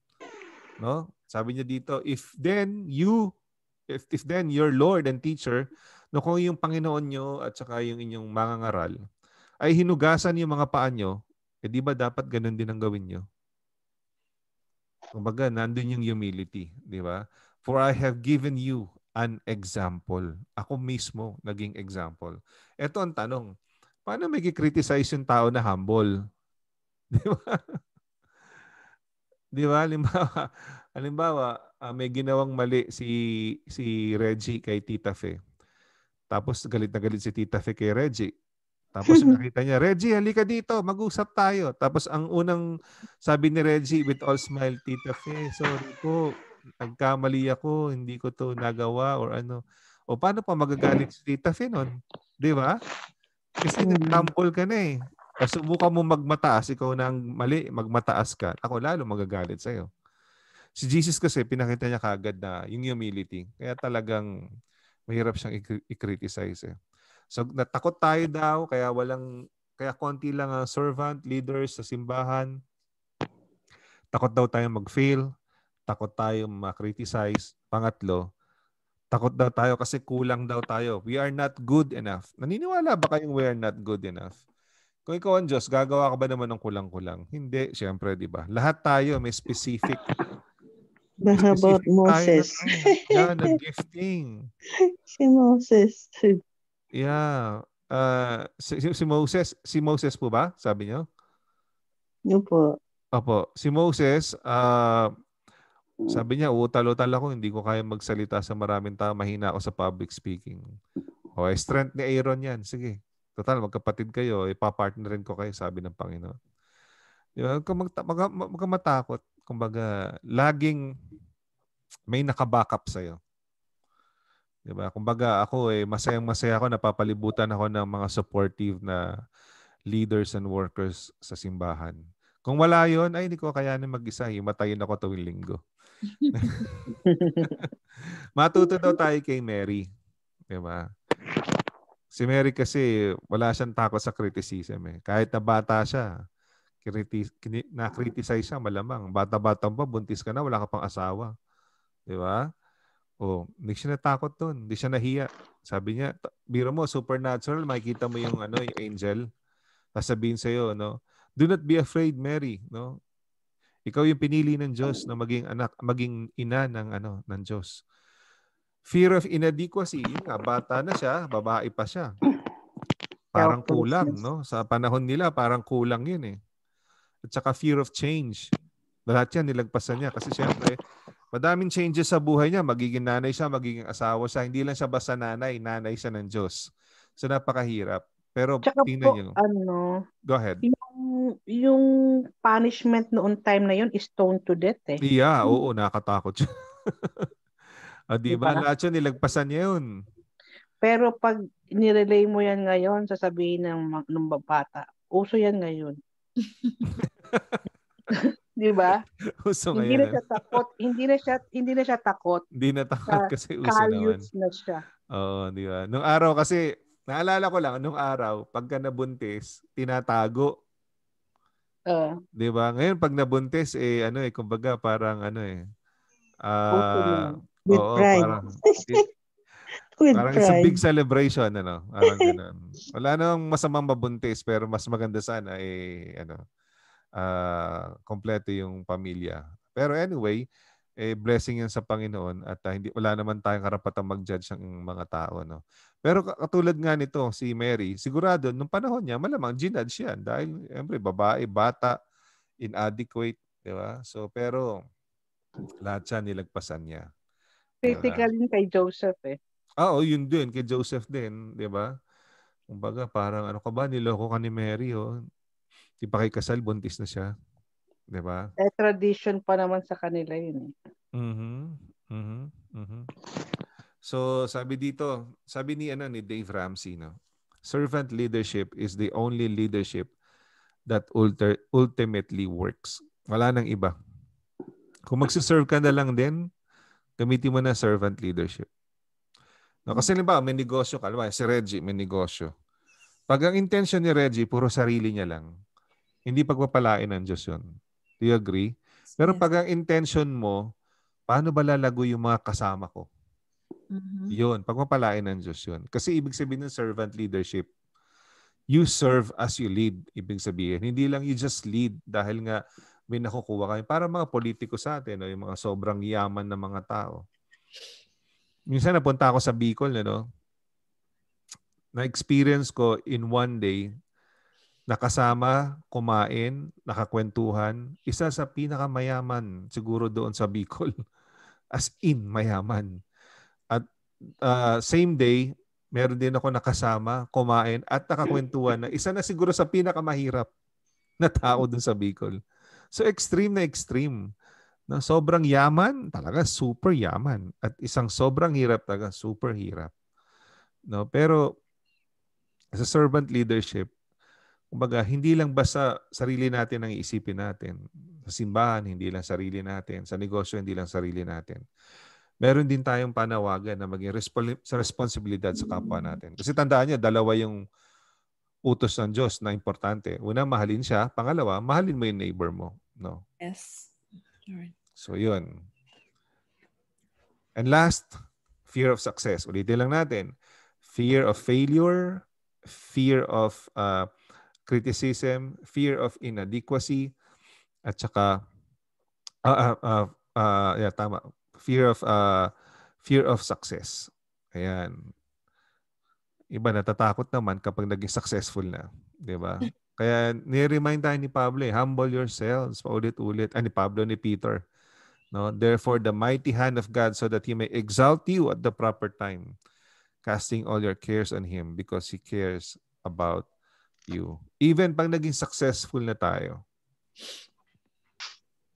No? Sabi niya dito, if then you if, if then your Lord and teacher, no kung yung Panginoon nyo at saka yung inyong mangangaral ay hinugasan yung mga paa nyo, eh di ba dapat ganun din ang gawin nyo? Kumbaga, nandun yung humility, di ba? For I have given you an example. Ako mismo naging example. Ito ang tanong. Paano may criticize yung tao na humble? Di ba? Di ba? Halimbawa, halimbawa uh, may ginawang mali si si Reggie kay Tita Fe. Tapos galit na galit si Tita Fe kay Reggie. Tapos nakita niya, Reggie, halika dito, mag-usap tayo. Tapos ang unang sabi ni Reggie with all smile, Tita Fe, sorry po, nagkamali ako, hindi ko to nagawa or ano. O paano pa magagalit si Tita Fe nun? Di ba? Kasi mm. nag ka na eh. Subukan mo magmataas, ikaw na ang mali, magmataas ka. Ako lalo magagalit sa'yo. Si Jesus kasi, pinakita niya kagad na yung humility. Kaya talagang mahirap siyang i-criticize eh. So natakot tayo daw, kaya walang, kaya konti lang ang servant, leaders sa simbahan. Takot daw tayo mag-fail. Takot tayo ma-criticize. Pangatlo, takot daw tayo kasi kulang daw tayo. We are not good enough. Naniniwala ba kayong we are not good enough? Kung ikaw ang Diyos, gagawa ka ba naman ng kulang-kulang? Hindi, syempre, di ba? Lahat tayo may specific. But how about Moses? Yan, ang gifting. si Moses. Yeah. Uh, si, si Moses, si Moses po ba? Sabi niyo? Yun po. Opo. Si Moses, uh, sabi niya, utal-utal ako, hindi ko kaya magsalita sa maraming tao, mahina ako sa public speaking. O, oh, strength ni Aaron yan. Sige, Total, magkapatid kayo, ipapartnerin ko kayo, sabi ng Panginoon. Di ba? Kung mag, mag, mag, matakot, kumbaga, laging may nakabackup sa'yo. Di ba? Kumbaga, ako eh, masayang masaya ako, napapalibutan ako ng mga supportive na leaders and workers sa simbahan. Kung wala yon ay hindi ko kayanin mag-isa. Himatayin ako tuwing linggo. Matuto daw tayo kay Mary. Di ba? Si Mary kasi wala siyang takot sa criticism eh. Kahit na bata siya, kritis, na-criticize siya malamang. Bata-bata pa, buntis ka na, wala ka pang asawa. Di ba? O, hindi siya natakot doon. Hindi siya nahiya. Sabi niya, biro mo, supernatural, makikita mo yung, ano, yung angel. Sasabihin sa'yo, no? Do not be afraid, Mary. No? Ikaw yung pinili ng Diyos na maging anak, maging ina ng ano ng Diyos. Fear of inadequacy, yun nga, bata na siya, babae pa siya. Parang kulang, no? Sa panahon nila, parang kulang yun eh. At saka fear of change. Lahat yan, nilagpasan niya. Kasi siyempre, madaming changes sa buhay niya. Magiging nanay siya, magiging asawa siya. Hindi lang siya basta nanay, nanay siya ng Diyos. So napakahirap. Pero Tsaka tingnan po, niyo. ano, Go ahead. Yung, yung punishment noon time na yun is stoned to death eh. Yeah, oo, nakatakot siya. O, ah, di ba? Diba? Lahat yun, nilagpasan niya yun. Pero pag nirelay mo yan ngayon, sasabihin ng, ng bata, uso yan ngayon. di ba? Uso hindi na siya takot, hindi na siya hindi na siya takot. Hindi na takot kasi uso naman. na siya. Oo, di ba? Nung araw kasi naalala ko lang nung araw pagka nabuntis, tinatago. Uh, 'Di ba? Ngayon pag nabuntis eh ano eh kumbaga parang ano eh ah uh, With Oo, pride. Parang, With parang pride. it's a big celebration, ano? Parang ganun. Wala namang masamang mabuntis, pero mas maganda sana eh, ano, uh, kompleto yung pamilya. Pero anyway, eh, blessing yan sa Panginoon at uh, hindi wala naman tayong karapatang mag-judge ng mga tao no. Pero katulad nga nito si Mary, sigurado nung panahon niya malamang ginudge yan dahil siyempre babae, bata, inadequate, di ba? So pero lahat siya nilagpasan niya. Critical yun kay Joseph eh. Ah, oh, yun din. Kay Joseph din, di ba? Kumbaga, parang ano ka ba, niloko ka ni Mary, oh. Di pa kay kasal, buntis na siya. Di ba? Eh, tradition pa naman sa kanila yun eh. Mm-hmm. Mm-hmm. Mm-hmm. So, sabi dito, sabi ni, ano, ni Dave Ramsey, no? Servant leadership is the only leadership that ulter, ultimately works. Wala nang iba. Kung magsiserve ka na lang din, gamitin mo na servant leadership. No, kasi ba, may negosyo ka. si Reggie may negosyo. Pag ang intention ni Reggie, puro sarili niya lang, hindi pagpapalain ng Diyos yun. Do you agree? Pero yes. pag ang intention mo, paano ba lalago yung mga kasama ko? Mhm. Yun, pagpapalain ng Diyos yun. Kasi ibig sabihin ng servant leadership, you serve as you lead. Ibig sabihin, hindi lang you just lead dahil nga may nakukuha kayo. Para mga politiko sa atin, no? yung mga sobrang yaman na mga tao. Minsan napunta ako sa Bicol, ano? na-experience ko in one day, nakasama, kumain, nakakwentuhan, isa sa pinakamayaman siguro doon sa Bicol. As in, mayaman. At uh, same day, meron din ako nakasama, kumain, at nakakwentuhan na isa na siguro sa pinakamahirap na tao doon sa Bicol. So extreme na extreme. Na sobrang yaman, talaga super yaman. At isang sobrang hirap, talaga super hirap. No, pero sa servant leadership, kumbaga, hindi lang basta sarili natin ang iisipin natin. Sa simbahan, hindi lang sarili natin. Sa negosyo, hindi lang sarili natin. Meron din tayong panawagan na maging respo- sa responsibilidad sa kapwa natin. Kasi tandaan niyo, dalawa yung utos ng Diyos na importante. Una, mahalin siya. Pangalawa, mahalin mo yung neighbor mo. No? Yes. Alright. So, yun. And last, fear of success. Ulitin lang natin. Fear of failure, fear of uh, criticism, fear of inadequacy, at saka, uh, uh, uh, uh, yeah, tama. Fear of, uh, fear of success. Ayan. Iba natatakot naman kapag naging successful na. Di ba? Kaya ni-remind tayo ni Pablo, eh, humble yourselves, paulit-ulit. Ah, ni Pablo, ni Peter. No? Therefore, the mighty hand of God so that He may exalt you at the proper time, casting all your cares on Him because He cares about you. Even pag naging successful na tayo,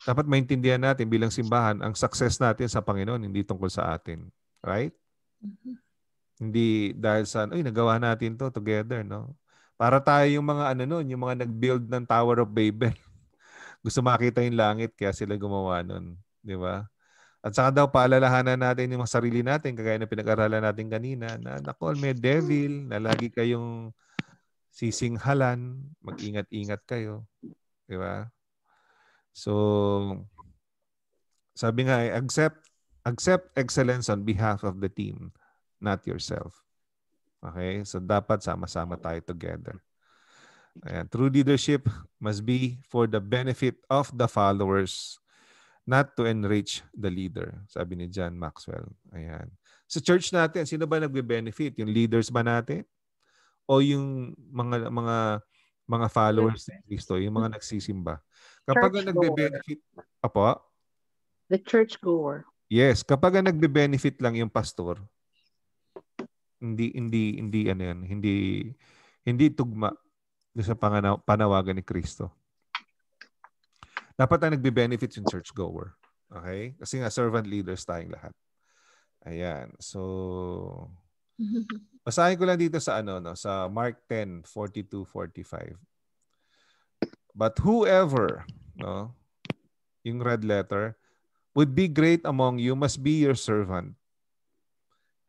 dapat maintindihan natin bilang simbahan, ang success natin sa Panginoon, hindi tungkol sa atin. Right? Mhm. Hindi dahil sa, ay, nagawa natin to together, no? Para tayo yung mga ano nun, yung mga nag-build ng Tower of Babel. Gusto makita yung langit, kaya sila gumawa nun. Di ba? At saka daw paalalahanan natin yung mga sarili natin, kagaya na pinag-aralan natin kanina, na naku, may devil, na lagi kayong sisinghalan, mag-ingat-ingat kayo. Di ba? So, sabi nga, accept, accept excellence on behalf of the team, not yourself. Okay? So, dapat sama-sama tayo together. Ayan. True leadership must be for the benefit of the followers, not to enrich the leader. Sabi ni John Maxwell. Ayan. Sa church natin, sino ba nagbe-benefit? Yung leaders ba natin? O yung mga mga mga followers ni Kristo, yung mga nagsisimba? Kapag nagbe-benefit, apo, The church goer. yes, kapag ang nagbe-benefit lang yung pastor, hindi hindi hindi ano yan, hindi hindi tugma sa panganaw, panawagan ni Kristo. Dapat ang nagbe-benefit yung church goer. Okay? Kasi nga servant leaders tayong lahat. Ayan. So basahin ko lang dito sa ano no, sa Mark 10, 42, 45. But whoever, no, yung red letter, would be great among you must be your servant.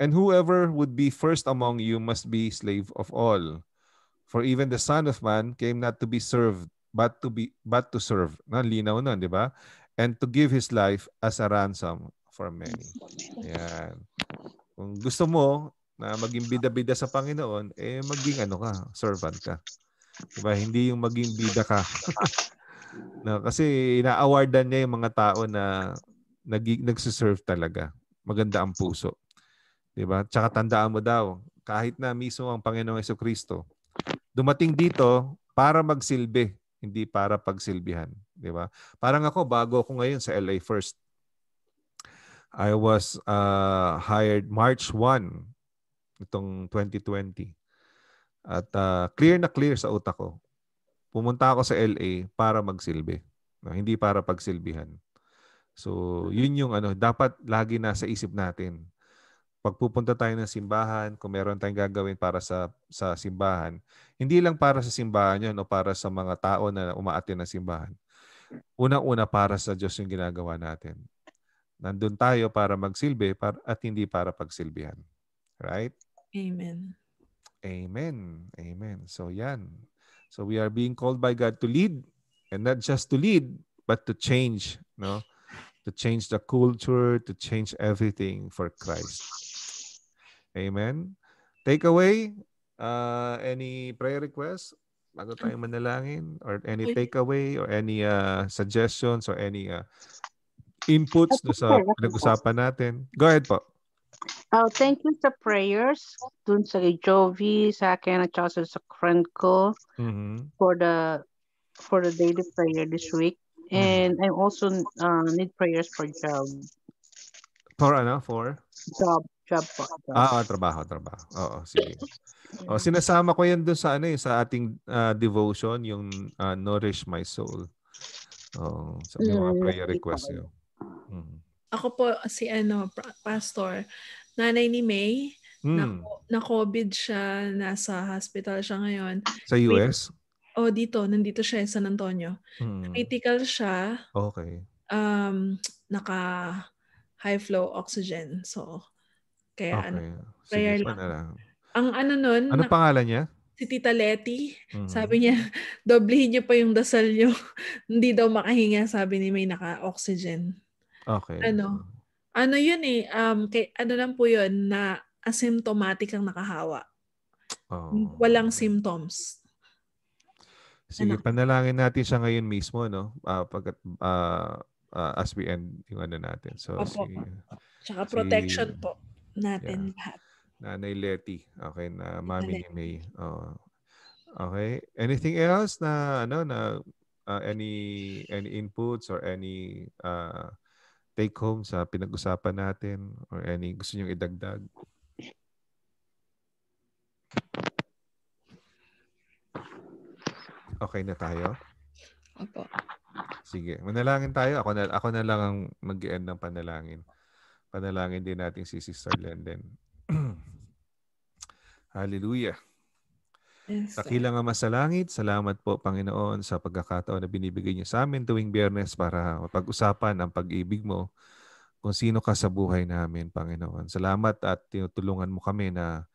And whoever would be first among you must be slave of all. For even the Son of Man came not to be served, but to be but to serve. Na linaw nun, di ba? And to give his life as a ransom for many. Yan. Kung gusto mo na maging bida-bida sa Panginoon, eh maging ano ka, servant ka. Diba? Hindi yung maging bida ka. no, kasi ina-awardan niya yung mga tao na nag nagsiserve talaga. Maganda ang puso. 'Di ba? Tsaka tandaan mo daw, kahit na mismo ang Panginoong Heso Kristo, dumating dito para magsilbi, hindi para pagsilbihan, 'di ba? Parang ako bago ako ngayon sa LA First. I was uh, hired March 1 itong 2020. At uh, clear na clear sa utak ko. Pumunta ako sa LA para magsilbi, no? hindi para pagsilbihan. So, yun yung ano, dapat lagi nasa isip natin. Pag pupunta tayo ng simbahan, kung meron tayong gagawin para sa sa simbahan, hindi lang para sa simbahan yun o para sa mga tao na umaatin ng simbahan. Una-una para sa Diyos yung ginagawa natin. Nandun tayo para magsilbi para, at hindi para pagsilbihan. Right? Amen. Amen. Amen. So yan. So we are being called by God to lead and not just to lead but to change no? To change the culture, to change everything for Christ. Amen. Take away uh, any prayer requests bago tayo manalangin or any Uy. takeaway or any uh, suggestions or any uh, inputs do sa pinag-usapan natin. Go ahead po. Oh, thank you sa prayers dun sa Jovi, sa akin at saka sa friend ko Mhm. for the for the daily prayer this week. And I also uh, need prayers for job. For ano? For? Job. Job po. Job. Ah, oh, trabaho, trabaho. Oo, sige. Oh, sinasama ko 'yan doon sa ano eh, sa ating ah, devotion, yung ah, nourish my soul. Oh, sa mga Mm, prayer yun. Mhm. Ako po si ano, pa- pastor, nanay ni May, na, Hmm. na COVID siya, nasa hospital siya ngayon. Sa US? Oh, dito, nandito siya sa San Antonio. Hmm. Critical siya, Okay. um, naka high flow oxygen. So, kaya ano, Okay. prayer Sige, lang. panalangin. ang ano nun, Ano na- pangalan niya? si Tita Letty, Mhm. sabi niya, doblehin niyo pa yung dasal niyo. Hindi daw makahinga, sabi ni May naka-oxygen. Okay. Ano? Ano yun eh, um, kay, ano lang po yun, na asymptomatic ang nakahawa. Oh. Walang symptoms. Sige, Ano? panalangin natin siya ngayon mismo, no? Ah, pagkat ah, ah, as we end yung ano natin. So, Opo. si Tsaka Si- protection po natin lahat. Nanay Letty, okay, na mami ni. May. Oh. Okay. Anything else na ano na ah, any any inputs or any uh, take home sa pinag-usapan natin or any gusto niyo idagdag? Okay na tayo? Opo. Sige, manalangin tayo. Ako na ako na lang ang mag-end ng panalangin. Panalangin din natin si Sister Lenden. Hallelujah. Yes, sir. Dakilang Ama sa langit, salamat po Panginoon sa pagkakataon na binibigay niyo sa amin tuwing biyernes para mapag-usapan ang pag-ibig mo kung sino ka sa buhay namin, Panginoon. Salamat at tinutulungan mo kami na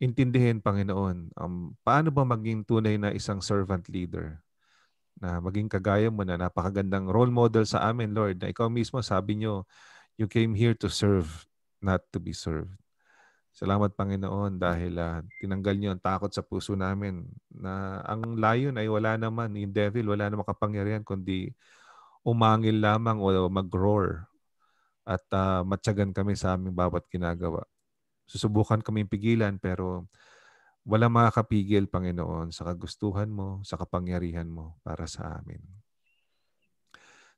intindihin, Panginoon, um, paano ba maging tunay na isang servant leader? Na maging kagaya mo na napakagandang role model sa amin, Lord, na ikaw mismo sabi niyo, you came here to serve, not to be served. Salamat Panginoon dahil ah, tinanggal niyo ang takot sa puso namin na ang layon ay wala naman, yung devil wala namang kapangyarihan kundi umangil lamang o mag-roar at ah, matyagan kami sa aming bawat ginagawa. Susubukan kami pigilan pero wala makakapigil Panginoon sa kagustuhan mo, sa kapangyarihan mo para sa amin.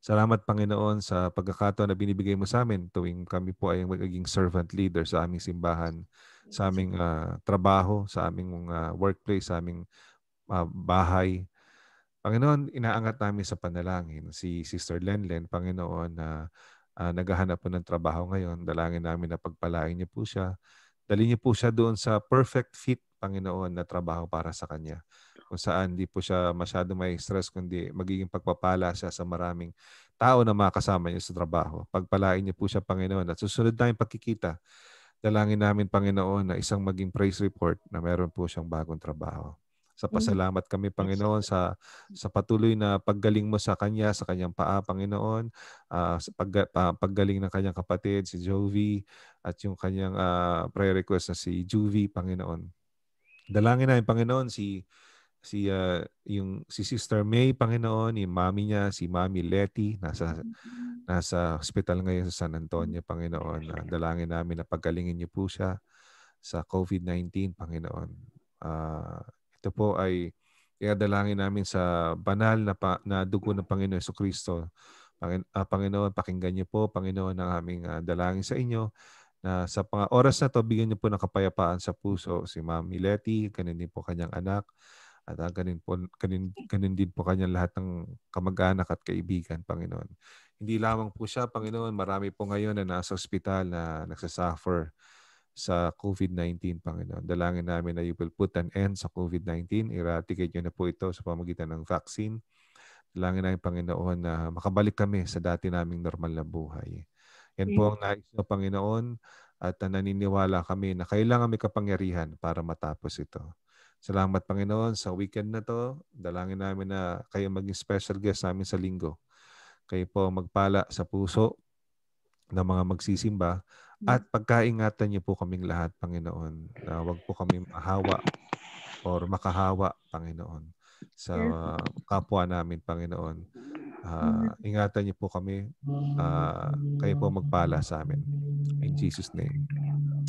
Salamat Panginoon sa pagkakataon na binibigay mo sa amin tuwing kami po ay magiging servant leader sa aming simbahan, sa aming ah, trabaho, sa aming mga workplace, sa aming ah, bahay. Panginoon, inaangat namin sa panalangin si Sister Lenlen, Panginoon, na ah, naghahanap po ng trabaho ngayon. Dalangin namin na pagpalain niyo po siya. Dali niyo po siya doon sa perfect fit, Panginoon, na trabaho para sa kanya. Kung saan di po siya masyado may stress, kundi magiging pagpapala siya sa maraming tao na makasama niya sa trabaho. Pagpalain niyo po siya, Panginoon. At susunod na yung pagkikita, dalangin namin, Panginoon, na isang maging praise report na meron po siyang bagong trabaho. Sa pasalamat kami, Panginoon, sa sa patuloy na paggaling mo sa kanya, sa kanyang paa, Panginoon, ah, sa pag, pa- paggaling ng kanyang kapatid, si Jovi, at yung kanyang ah, prayer request na si Juvie, Panginoon. Dalangin namin, Panginoon, si si ah, yung si Sister May, Panginoon, yung mami niya, si Mami Letty, nasa nasa hospital ngayon sa San Antonio, Panginoon. Ah, dalangin namin na paggalingin niyo po siya sa COVID-19, Panginoon. Ah, ito po ay iadalangin namin sa banal na, pa, na dugo ng Panginoon Yeso Kristo. Pangin, ah, Panginoon, pakinggan niyo po, Panginoon, ang aming ah, dalangin sa inyo na sa mga oras na to, bigyan niyo po ng kapayapaan sa puso si Mami Letty, ganun din po kanyang anak, at uh, ganun, po, ganun, ganun din po kanyang lahat ng kamag-anak at kaibigan, Panginoon. Hindi lamang po siya, Panginoon, marami po ngayon na nasa ospital na nagsasuffer sa COVID-19, Panginoon. Dalangin namin na you will put an end sa COVID-19. Eradicate nyo na po ito sa pamagitan ng vaccine. Dalangin namin, Panginoon, na makabalik kami sa dati naming normal na buhay. Yan po ang nais ng Panginoon at uh, naniniwala kami na kailangan may kapangyarihan para matapos ito. Salamat, Panginoon, sa weekend na to. Dalangin namin na kayo maging special guest namin sa linggo. Kayo po magpala sa puso ng mga magsisimba at pagkaingatan niyo po kaming lahat, Panginoon, na wag po kami mahawa or makahawa, Panginoon, sa kapwa namin, Panginoon. Ah, ingatan niyo po kami. Ah, kayo po magpala sa amin. In Jesus' name.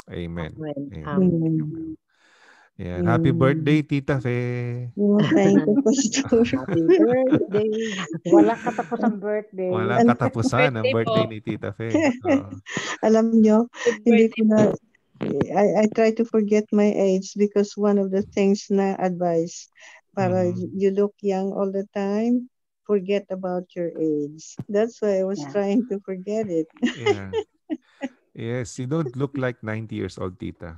Amen. Amen. Amen. Amen. Yan. Happy birthday, Tita Fe. Oh, thank you, Pastor. Happy birthday. Walang katapos ang birthday. Walang katapusan ang Birthday birthday po. ni Tita Fe. Oo. Alam nyo, hindi ko na, I, I try to forget my age because one of the things na advice, para Mhm. you look young all the time, forget about your age. That's why I was Yeah. trying to forget it. Yeah. Yes, you don't look like 90 years old, Tita.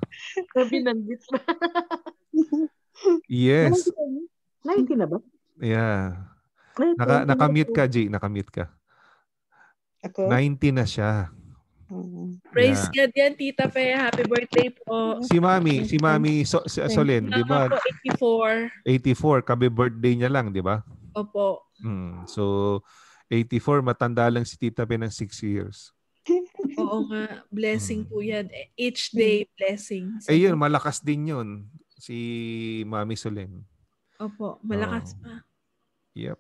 Sabi nandit na. Yes. 90 na ba? Yeah. Naka, 20 na nakamute ka, G. Nakamute ka. Ako? 90 na siya. Mm. Praise Yeah. God yan, Tita Fe. Happy birthday po. Si Mami, si Mami so, si Solen, di ba? Ako po, 84. 84, kabi birthday niya lang, di ba? Opo. Mm. So, 84, matanda lang si Tita Pe ng 6 years. Oo nga. Blessing po yan. Each day, blessing. So, Eh yun, malakas din yun. Si Mami Solen. Opo. Malakas Oo. pa. Yep.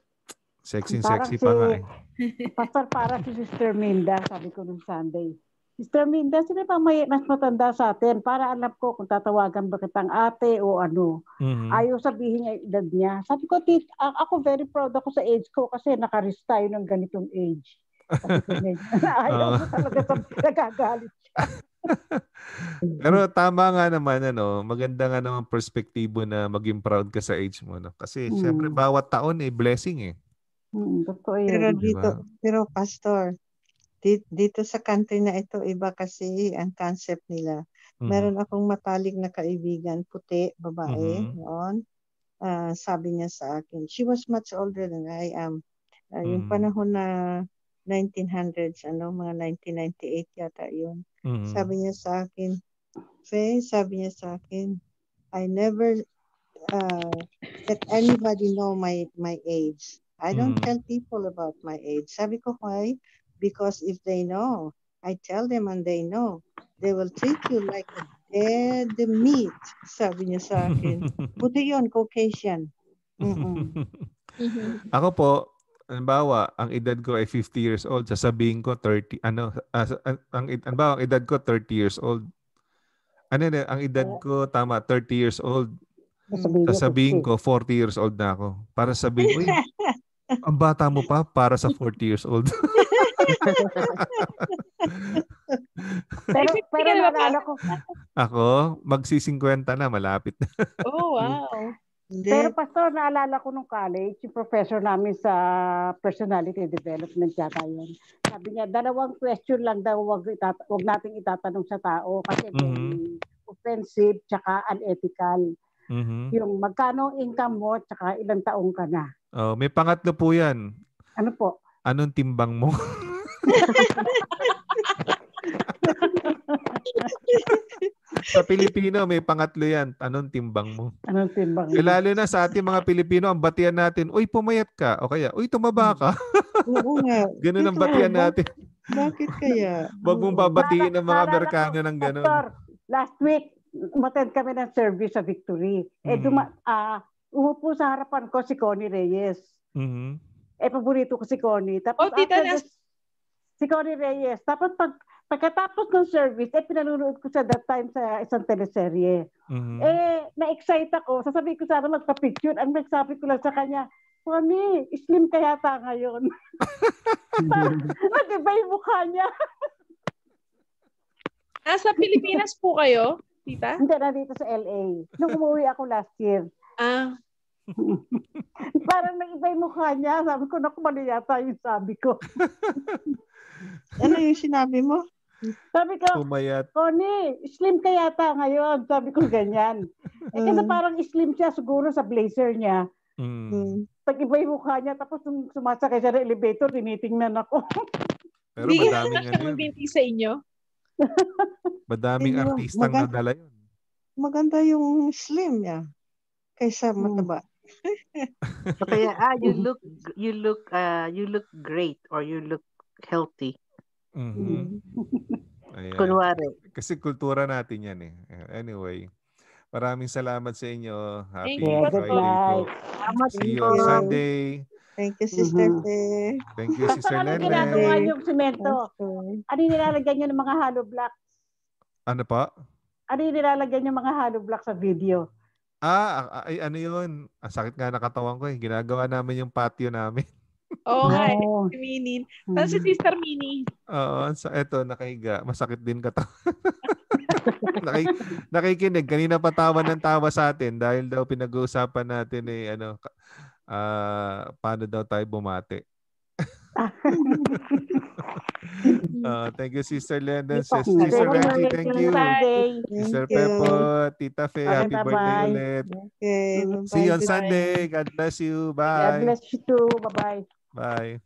Sexy Parang sexy si- pa nga eh. Pastor, para si Sister Minda, sabi ko nung Sunday. Sister Minda, sino pa may mas matanda sa atin? Para alam ko kung tatawagan ba kitang ate o ano. Mhm. Ayaw sabihin yung edad niya. Sabi ko, tit, ako very proud ako sa age ko kasi nakaris tayo ng ganitong age. Sabi ko, "Medyo- Ayaw Oo. ko talaga sa nagagalit. Pero tama nga naman ano, maganda nga naman perspektibo na maging proud ka sa age mo no. Kasi Mm. syempre bawat taon eh blessing eh. Hmm, totoo Pero yun. Di dito, ba? pero pastor, di- dito sa country na ito, iba kasi ang concept nila. Mhm. Meron akong matalik na kaibigan, puti, babae, Mhm. noon. Ah, sabi niya sa akin, she was much older than I am. Ah, Mhm. Yung panahon na 1900s, ano, mga 1998 yata yun. Mhm. Sabi niya sa akin, Faye, sabi niya sa akin, I never uh, let anybody know my my age. I don't Mm. tell people about my age. Sabi ko, why? Because if they know, I tell them and they know, they will treat you like a dead meat. Sabi niya sa akin. Buti yun, Caucasian. Mm-mm. Mhm. Ako po, halimbawa, ang edad ko ay 50 years old, sasabihin ko 30, ano, as, ang, halimbawa, ang edad ko 30 years old. Ano na, ang edad ko, tama, 30 years old. Sasabihin niya, Sasabihin 50. ko, 40 years old na ako. Para sabihin, uy, ang bata mo pa para sa 40 years old. Pero, pero ka na ba, naalala ko, ako, magsi-50 na, malapit na. Oh, wow. Hindi. Pero pastor, naalala ko nung college, yung professor namin sa personality development yata yun. Sabi niya, dalawang question lang daw wag, itat- wag nating itatanong sa tao kasi may Mhm. offensive tsaka unethical. Mhm. Yung magkano income mo tsaka ilang taong ka na. Oh, may pangatlo po yan. Ano po? Anong timbang mo? sa Pilipino, may pangatlo yan. Anong timbang mo? Anong timbang? Eh, lalo na sa ating mga Pilipino, ang batian natin, uy, pumayat ka. O kaya, uy, tumaba ka. Oo nga. Ganun ang batian natin. Bakit kaya? Huwag mong babatiin ng mga Amerikano ng ganun. Pastor, last week, umattend kami ng service sa Victory. Eh, Mhm. duma, ah, umupo sa harapan ko si Connie Reyes. Mhm. Eh, paborito ko si Connie. Tapos Oh, tita, after si Connie Reyes. Tapos pag, pagkatapos ng service, eh, pinanonood ko sa that time sa isang teleserye. Mhm. Eh, na-excite ako. Sasabihin ko sana magpa-picture. Ang nagsabi ko lang sa kanya, Connie, slim ka yata ngayon. Nag-iba yung mukha niya. Nasa Pilipinas po kayo, tita? Hindi, nandito sa LA. Nung umuwi ako last year. Ah, Parang nag-iba yung mukha niya. Sabi ko, naku, mali yata yung sabi ko. Ano yung sinabi mo? Sabi ko, Pumayat. Connie, slim ka yata ngayon. Sabi ko ganyan. Eh, kasi Mm. parang slim siya siguro sa blazer niya. Mm. Hmm. Pag iba yung mukha niya, tapos nung sumasakay siya ng elevator, tinitingnan ako. Pero hindi madaming ano yun. magbinti sa inyo. Madaming Hindi mo- artistang maganda- nadala yun. Maganda yung slim niya. Kaysa Hmm. mataba. O kaya, ah, you look, you look, uh, you look great or you look healthy. Mhm. Ayan. Kunwari. Kasi kultura natin yan eh. Anyway, maraming salamat sa inyo. Happy Thank you. Friday po. Salamat See you on Sunday. Thank you, Sister Mhm. Te. Thank you, Sister Ano Lenlen. ginagawa yung semento? Okay. Ano yung nilalagyan nyo ng mga hollow blocks? Ano pa? Ano yung nilalagyan yung mga hollow blocks sa video? Ah, ay, ano yun? Ang sakit nga nakatawan ko eh. Ginagawa namin yung patio namin. Oo nga, eh, Oo. si Minnie. Tapos si Sister Minnie. Oo, sa eto nakahiga, masakit din katawan. Naki, nakikinig kanina pa tawa ng tawa sa atin dahil daw pinag-uusapan natin eh ano ka- ah paano daw tayo bumati. Ah, thank you Sister Lendon, Sister Reggie, birthday, thank Sister you. Sister. Pepo, Tita Fe, Okay, happy birthday ulit. Okay. Bye-bye. See you on. Sunday. God bless you. God Bye. bless you too. Bye-bye. Bye.